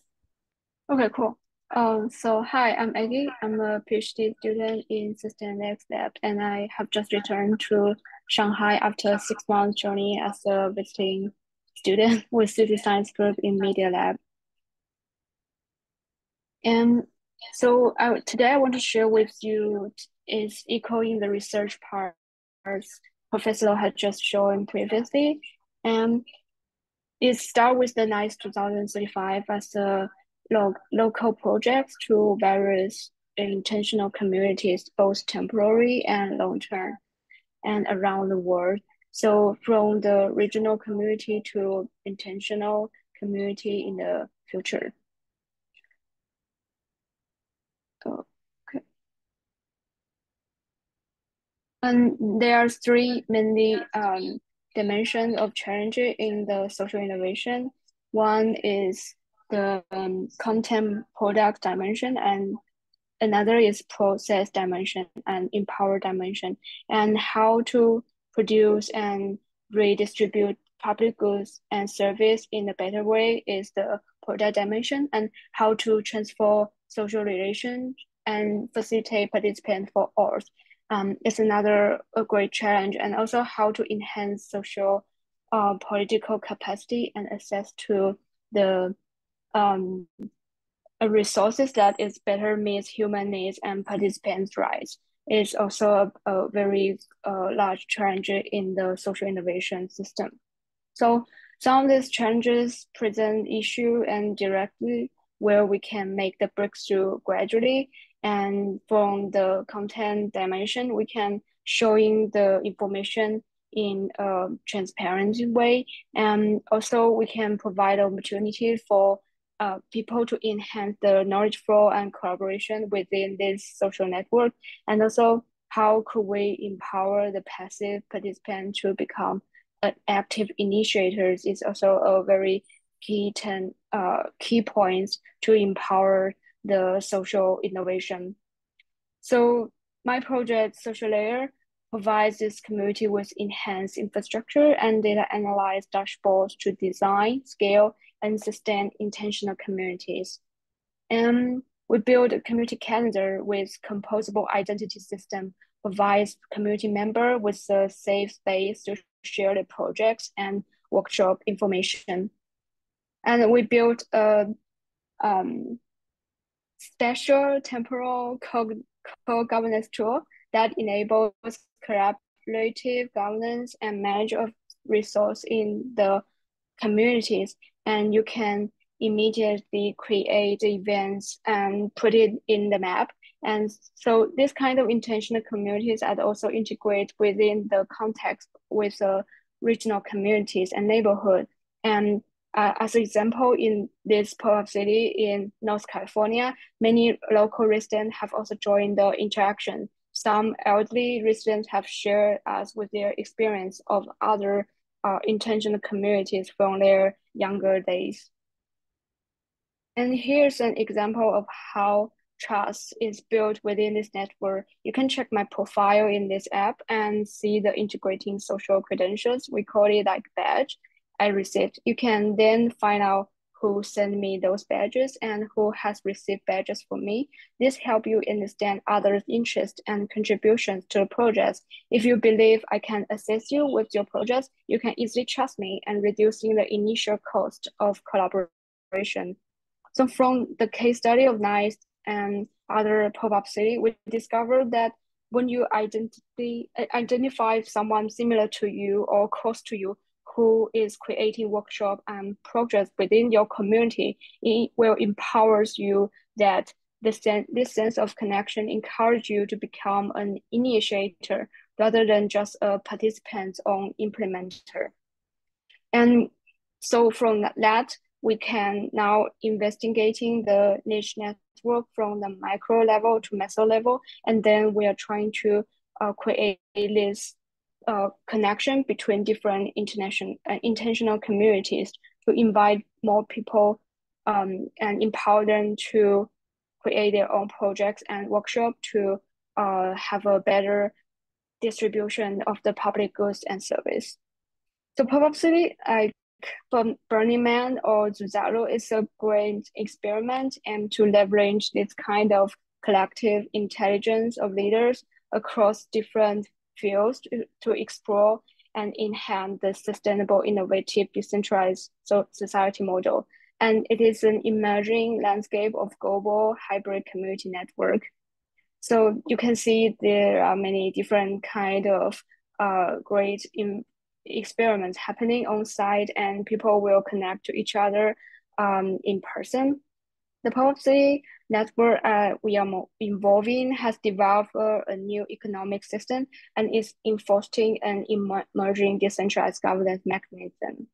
Okay, cool. Um, so hi, I'm Eggy. I'm a PhD student in System Lab, and I have just returned to Shanghai after six months journey as a visiting student with City Science Group in Media Lab. And so I, today I want to share with you is echoing the research parts Professor had just shown previously. And it start with the NICE 2035 as a lo local projects to various intentional communities, both temporary and long term, and around the world. So from the regional community to intentional community in the future. Okay. And there are three mainly um, dimensions of challenge in the social innovation. One is the um, content product dimension and another is process dimension and empower dimension and how to produce and redistribute public goods and service in a better way is the product dimension and how to transform social relations and facilitate participants for all um, is another a great challenge and also how to enhance social uh, political capacity and access to the um, resources that is better meets human needs and participants' rights is also a, a very uh, large challenge in the social innovation system. So some of these challenges present issue and directly where we can make the breakthrough gradually. And from the content dimension, we can showing the information in a transparent way. And also we can provide opportunity for uh, people to enhance the knowledge flow and collaboration within this social network? And also, how could we empower the passive participant to become uh, active initiators is also a very key ten, uh, key points to empower the social innovation. So my project, Social Layer, provides this community with enhanced infrastructure and data analyze dashboards to design, scale, and sustain intentional communities. And we build a community calendar with composable identity system, provides community member with a safe space to share the projects and workshop information. And we built a um, special temporal co-governance tool that enables collaborative governance and manage of resource in the communities. And you can immediately create events and put it in the map. And so this kind of intentional communities are also integrate within the context with the regional communities and neighborhood. And uh, as an example, in this pop-up city in North California, many local residents have also joined the interaction. Some elderly residents have shared us with their experience of other uh, intentional communities from their younger days. And here's an example of how trust is built within this network. You can check my profile in this app and see the integrating social credentials. We call it like badge I received. You can then find out who sent me those badges and who has received badges from me. This help you understand others' interests and contributions to the project. If you believe I can assist you with your project, you can easily trust me and reducing the initial cost of collaboration. So from the case study of NICE and other pop-up city, we discovered that when you identify, identify someone similar to you or close to you who is creating workshop and projects within your community, it will empowers you that this, sen this sense of connection encourage you to become an initiator rather than just a participant or implementer. And so from that, we can now investigating the niche network from the micro level to meso level, and then we are trying to uh, create this uh, connection between different international uh, intentional communities to invite more people um, and empower them to create their own projects and workshop to uh, have a better distribution of the public goods and service. So city, like Burning Man or Zuzalu is a great experiment and to leverage this kind of collective intelligence of leaders across different fields to, to explore and enhance the sustainable, innovative, decentralized society model. And it is an emerging landscape of global hybrid community network. So you can see there are many different kind of uh, great experiments happening on site and people will connect to each other um, in person. The policy network uh, we are involving has developed uh, a new economic system and is enforcing an emerging decentralized governance mechanism.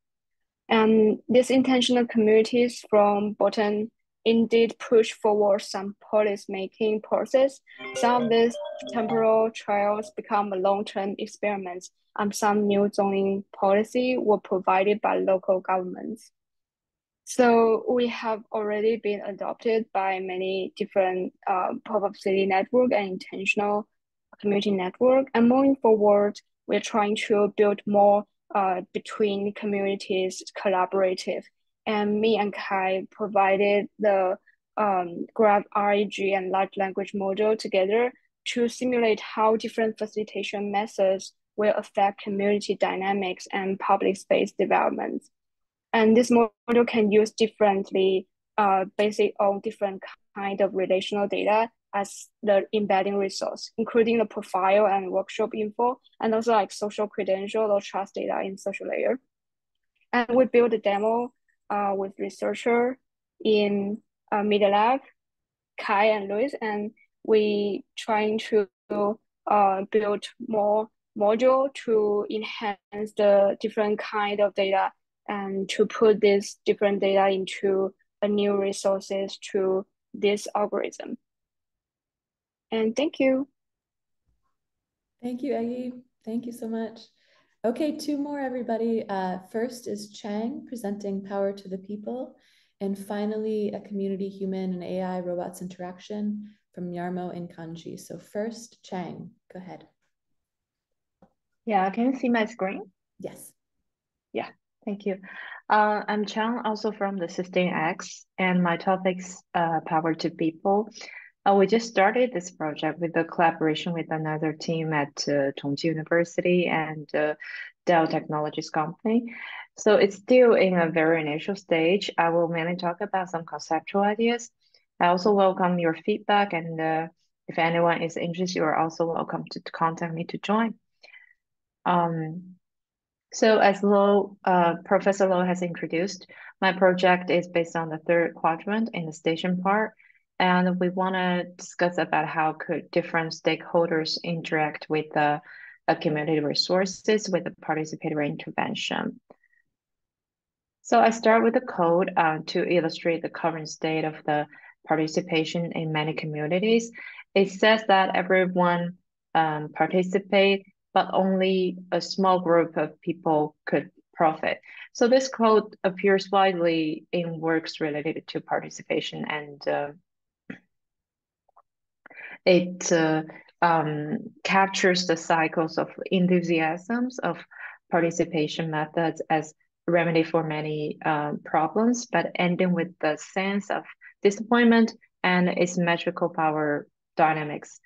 And these intentional communities from bottom indeed push forward some policy-making process. Some of these temporal trials become long-term experiments and some new zoning policy were provided by local governments. So we have already been adopted by many different uh, pop-up city network and intentional community network. And moving forward, we're trying to build more uh, between communities collaborative. And me and Kai provided the um, Graph RAG and large language model together to simulate how different facilitation methods will affect community dynamics and public space development. And this model can use differently uh, based on different kind of relational data as the embedding resource, including the profile and workshop info, and also like social credential or trust data in social layer. And we build a demo uh, with researcher in uh, Media Lab, Kai and Luis, and we trying to uh, build more module to enhance the different kind of data and to put this different data into a new resources to this algorithm. And thank you. Thank you, Eggy. Thank you so much. Okay, two more, everybody. Uh, first is Chang presenting Power to the People. And finally, a community human and AI robots interaction from Yarmo and Kanji. So first, Chang, go ahead. Yeah, can you see my screen? Yes. Yeah. Thank you. Uh, I'm Chang, also from the SustainX, and my topic's uh, Power to People. Uh, we just started this project with a collaboration with another team at uh, Chongqing University and uh, Dell Technologies Company. So it's still in a very initial stage. I will mainly talk about some conceptual ideas. I also welcome your feedback and uh, if anyone is interested, you are also welcome to contact me to join. Um, so as Lou, uh, Professor Lou has introduced, my project is based on the third quadrant in the station part. And we want to discuss about how could different stakeholders interact with the uh, community resources with the participatory intervention. So I start with the code uh, to illustrate the current state of the participation in many communities. It says that everyone um, participate, but only a small group of people could profit. So this quote appears widely in works related to participation and uh, it uh, um, captures the cycles of enthusiasms of participation methods as a remedy for many uh, problems, but ending with the sense of disappointment and its asymmetrical power dynamics.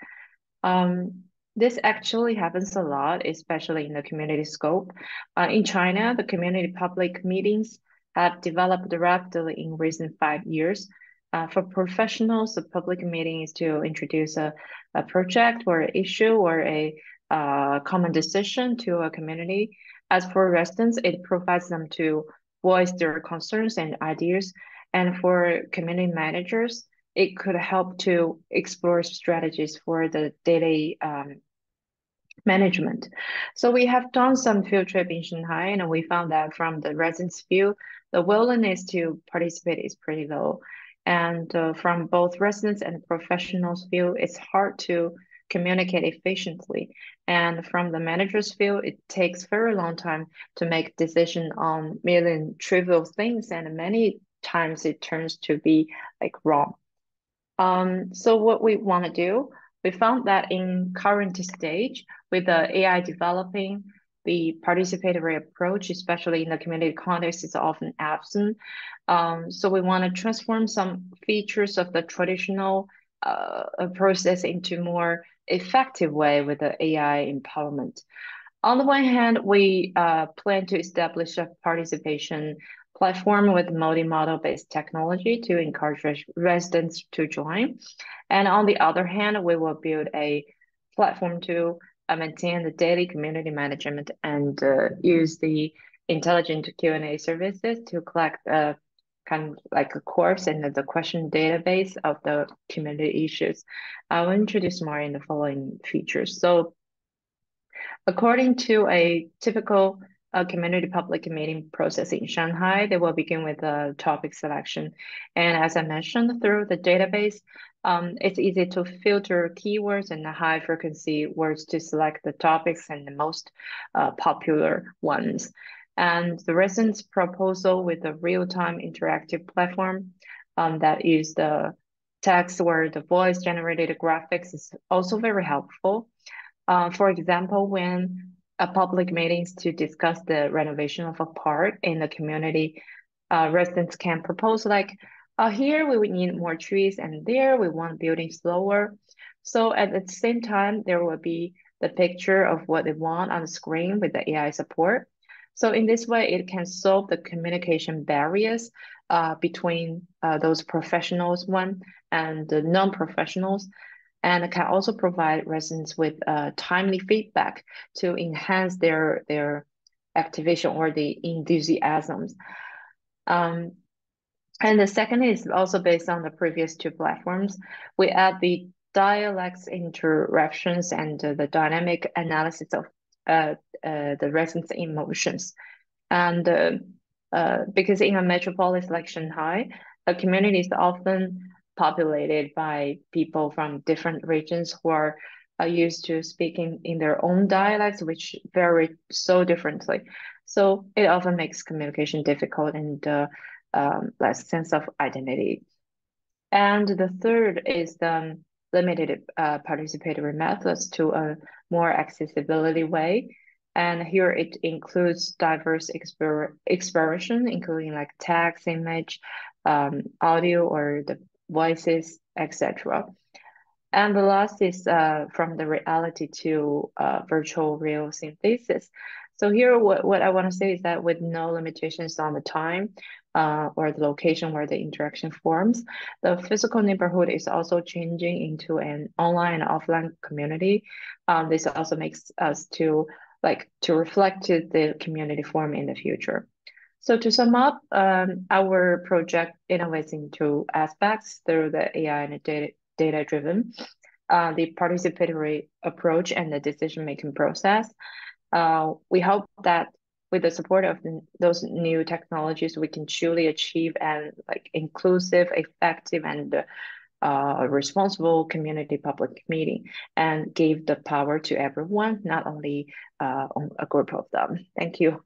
Um, this actually happens a lot, especially in the community scope. Uh, in China, the community public meetings have developed rapidly in recent five years. Uh, for professionals, the public meeting is to introduce a, a project or an issue or a uh, common decision to a community. As for residents, it provides them to voice their concerns and ideas. And for community managers, it could help to explore strategies for the daily um, management. So we have done some field trip in Shanghai and we found that from the residents' view, the willingness to participate is pretty low. And uh, from both residents and professionals' view, it's hard to communicate efficiently. And from the manager's view, it takes very long time to make decision on million trivial things, and many times it turns to be like wrong. Um, so what we want to do, we found that in current stage, with the AI developing, the participatory approach, especially in the community context, is often absent. Um, so we want to transform some features of the traditional uh, process into more effective way with the AI empowerment. On the one hand, we uh, plan to establish a participation platform with multi-model based technology to encourage res residents to join. And on the other hand, we will build a platform to uh, maintain the daily community management and uh, use the intelligent Q&A services to collect uh, kind of like a course and the question database of the community issues. I will introduce more in the following features. So according to a typical uh, community public meeting process in Shanghai, they will begin with a topic selection. And as I mentioned, through the database, um, it's easy to filter keywords and high frequency words to select the topics and the most uh, popular ones. And the residents' proposal with a real-time interactive platform um, that use the text or the voice generated graphics is also very helpful. Uh, for example, when a public meetings to discuss the renovation of a park in the community, uh, residents can propose like, uh, here we would need more trees and there we want building slower. So at the same time, there will be the picture of what they want on the screen with the AI support. So in this way, it can solve the communication barriers uh, between uh, those professionals one and the non-professionals, and can also provide residents with uh, timely feedback to enhance their their activation or the enthusiasms. Um, and the second is also based on the previous two platforms. We add the dialects interactions and the dynamic analysis of uh, uh, the residents' emotions. And uh, uh, because in a metropolis like Shanghai, the community is often populated by people from different regions who are uh, used to speaking in their own dialects, which vary so differently. So it often makes communication difficult and uh, um, less sense of identity. And the third is the limited uh, participatory methods to a more accessibility way. And here it includes diverse exper expression, including like text, image, um, audio, or the voices, etc. And the last is uh, from the reality to uh, virtual real synthesis. So here, what, what I want to say is that with no limitations on the time, uh, or the location where the interaction forms. The physical neighborhood is also changing into an online and offline community. Um, this also makes us to like to reflect to the community form in the future. So to sum up, um, our project innovates in two aspects through the AI and data, data driven, uh, the participatory approach and the decision-making process. Uh, we hope that with the support of those new technologies, we can truly achieve an like inclusive, effective, and uh, responsible community public meeting and give the power to everyone, not only uh, a group of them. Thank you.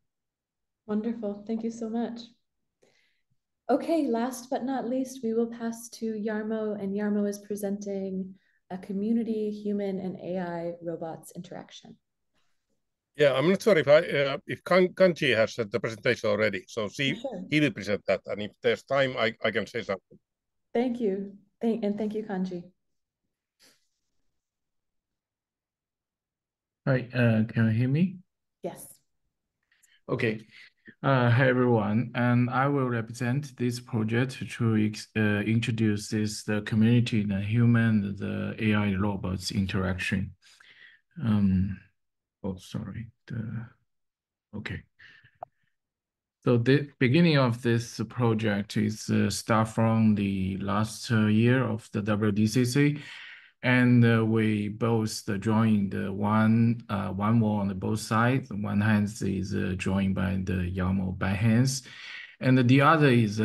Wonderful. Thank you so much. Okay, last but not least, we will pass to Jarmo, and Jarmo is presenting a community, human, and AI robots interaction. Yeah, I'm not sure if I uh, if kan Kanji has said the presentation already, so see, sure. he will present that, and if there's time, I, I can say something. Thank you, thank and thank you, Kanji. Hi, uh, can you hear me? Yes. Okay. Uh, hi everyone, and I will represent this project to uh, introduce this the community, the human, the AI robots interaction. Um, oh, sorry. The okay. So the beginning of this project is uh, start from the last uh, year of the WDCC, and uh, we both uh, joined uh, one one wall on the both sides. One hand is joined by the Jarmo by hands, and the other is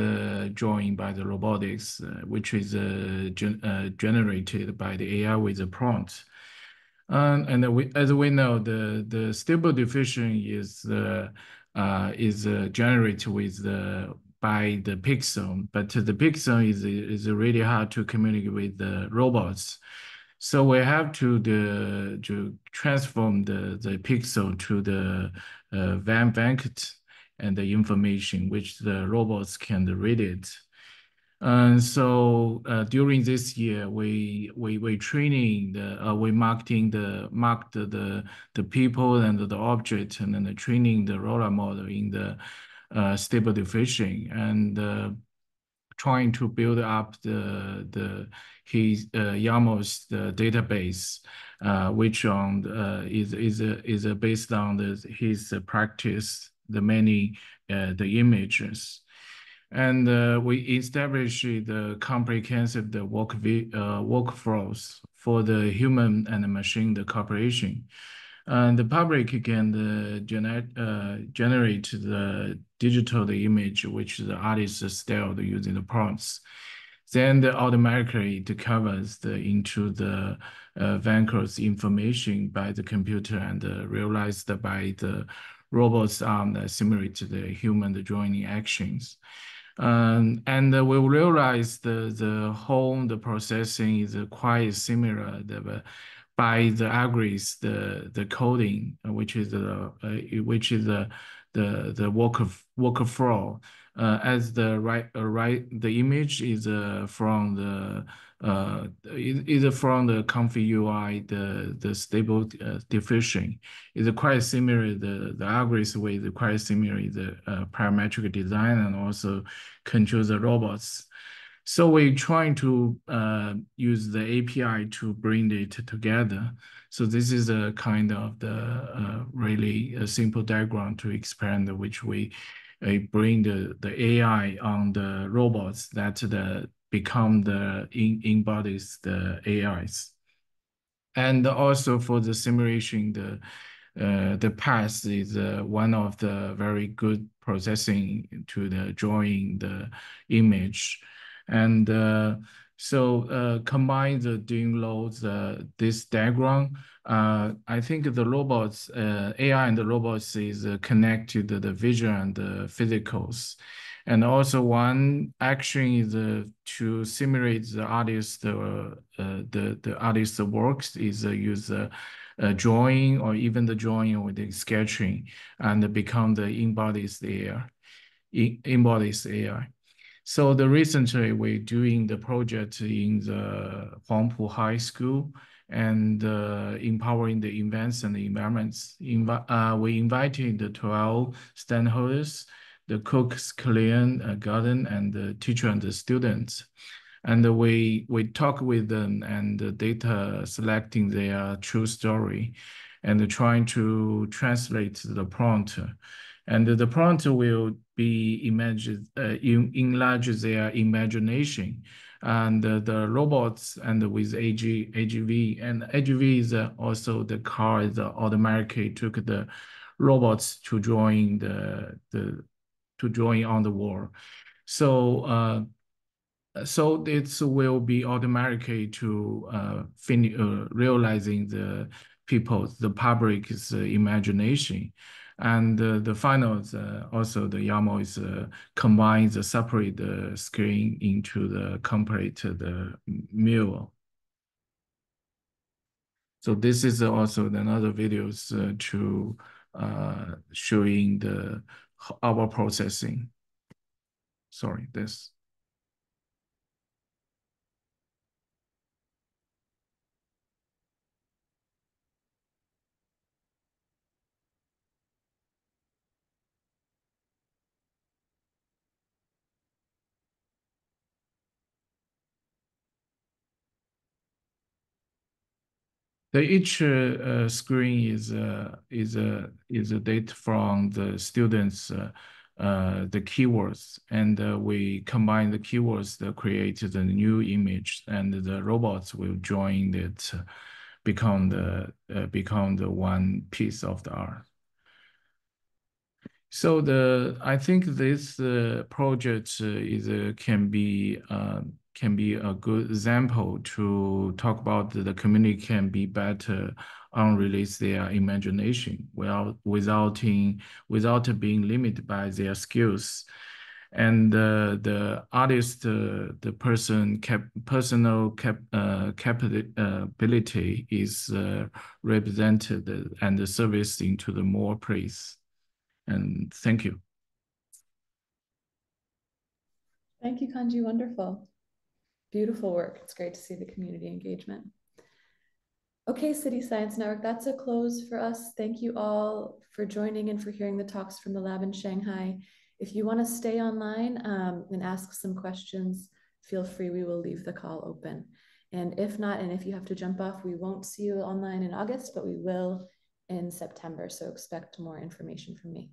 joined by the robotics, which is gen generated by the AI with the prompt. Um, and we, as we know, the the stable diffusion is uh, uh, is uh, generated with the by the pixel, but the pixel is is really hard to communicate with the robots. So we have to the to transform the the pixel to the uh, Van Vanket and the information which the robots can read it. And so uh, during this year, we we we training the uh, we marketing the marked the, the the people and the object and then the training the LoRA model in the stable diffusion and uh, trying to build up the the his uh, the database, uh, which on uh, is is is based on the, his practice, the many uh, the images. And uh, we established the comprehensive the work uh, workflows for the human and the machine the cooperation. And the public can uh, generate uh, generate the digital the image which the artist styled using the prompts. Then the automatically it covers the into the uh, information by the computer and uh, realized by the robot's arm that simulate the human the joining actions. Um, and uh, we realize the the whole the processing is uh, quite similar the, by the algorithms the the coding uh, which is the uh, which is the the the work of workflow uh, as the right uh, right the image is uh, from the uh, either from the ComfyUI the the stable uh, diffusion is quite similar the the algorithm with quite similar the uh, parametric design and also control the robots. So we're trying to uh, use the API to bring it together. So this is a kind of the uh, really a simple diagram to explain which we uh, bring the, the AI on the robots that the become the in, embodies the AIs. And also for the simulation, the uh, the path is uh, one of the very good processing to the drawing the image. And uh, so uh, combine the downloads uh, this diagram. Uh, I think the robots, uh, AI and the robots is uh, connected to the vision and the physicals. And also one action is uh, to simulate the artist, uh, the, the artist's works is uh, use uh, drawing or even the drawing or the sketching and become the embodies AI, embodies AI. So the recently we're doing the project in the Huangpu High School and uh, empowering the events and the environments. Invi uh, we invited the 12 stakeholders the cook's clean uh, garden and the teacher and the students. And we we talk with them and the data selecting their true story and trying to translate the prompt. And the prompt will be imagined, uh, enlarge their imagination and uh, the robots and with AG, AGV and AGV is uh, also the car that automatically took the robots to join the the to join on the wall. So uh, so it will be automatically to uh, finish uh, realizing the people, the public's imagination. And uh, the finals, uh, also the YAML is uh, combines the separate the screen into the complete the meal. So this is also another videos uh, to uh, showing the our processing. Sorry, this. The each uh, screen is uh, is a is a data from the students uh, uh, the keywords. And uh, we combine the keywords that create the new image and the robots will join it become the uh, become the one piece of the art. So the i think this uh, project is can be can be a good example to talk about the community can be better unrelease their imagination without without in, without being limited by their skills. And uh, the artist uh, the person cap personal cap uh, capability is uh, represented and serviced into the more praise. And thank you. Thank you kanji. Wonderful beautiful work. It's great to see the community engagement. Okay, City Science Network, that's a close for us. Thank you all for joining and for hearing the talks from the lab in Shanghai. If you want to stay online um, and ask some questions, feel free. We will leave the call open. And if not, and if you have to jump off, we won't see you online in August, but we will in September. So expect more information from me.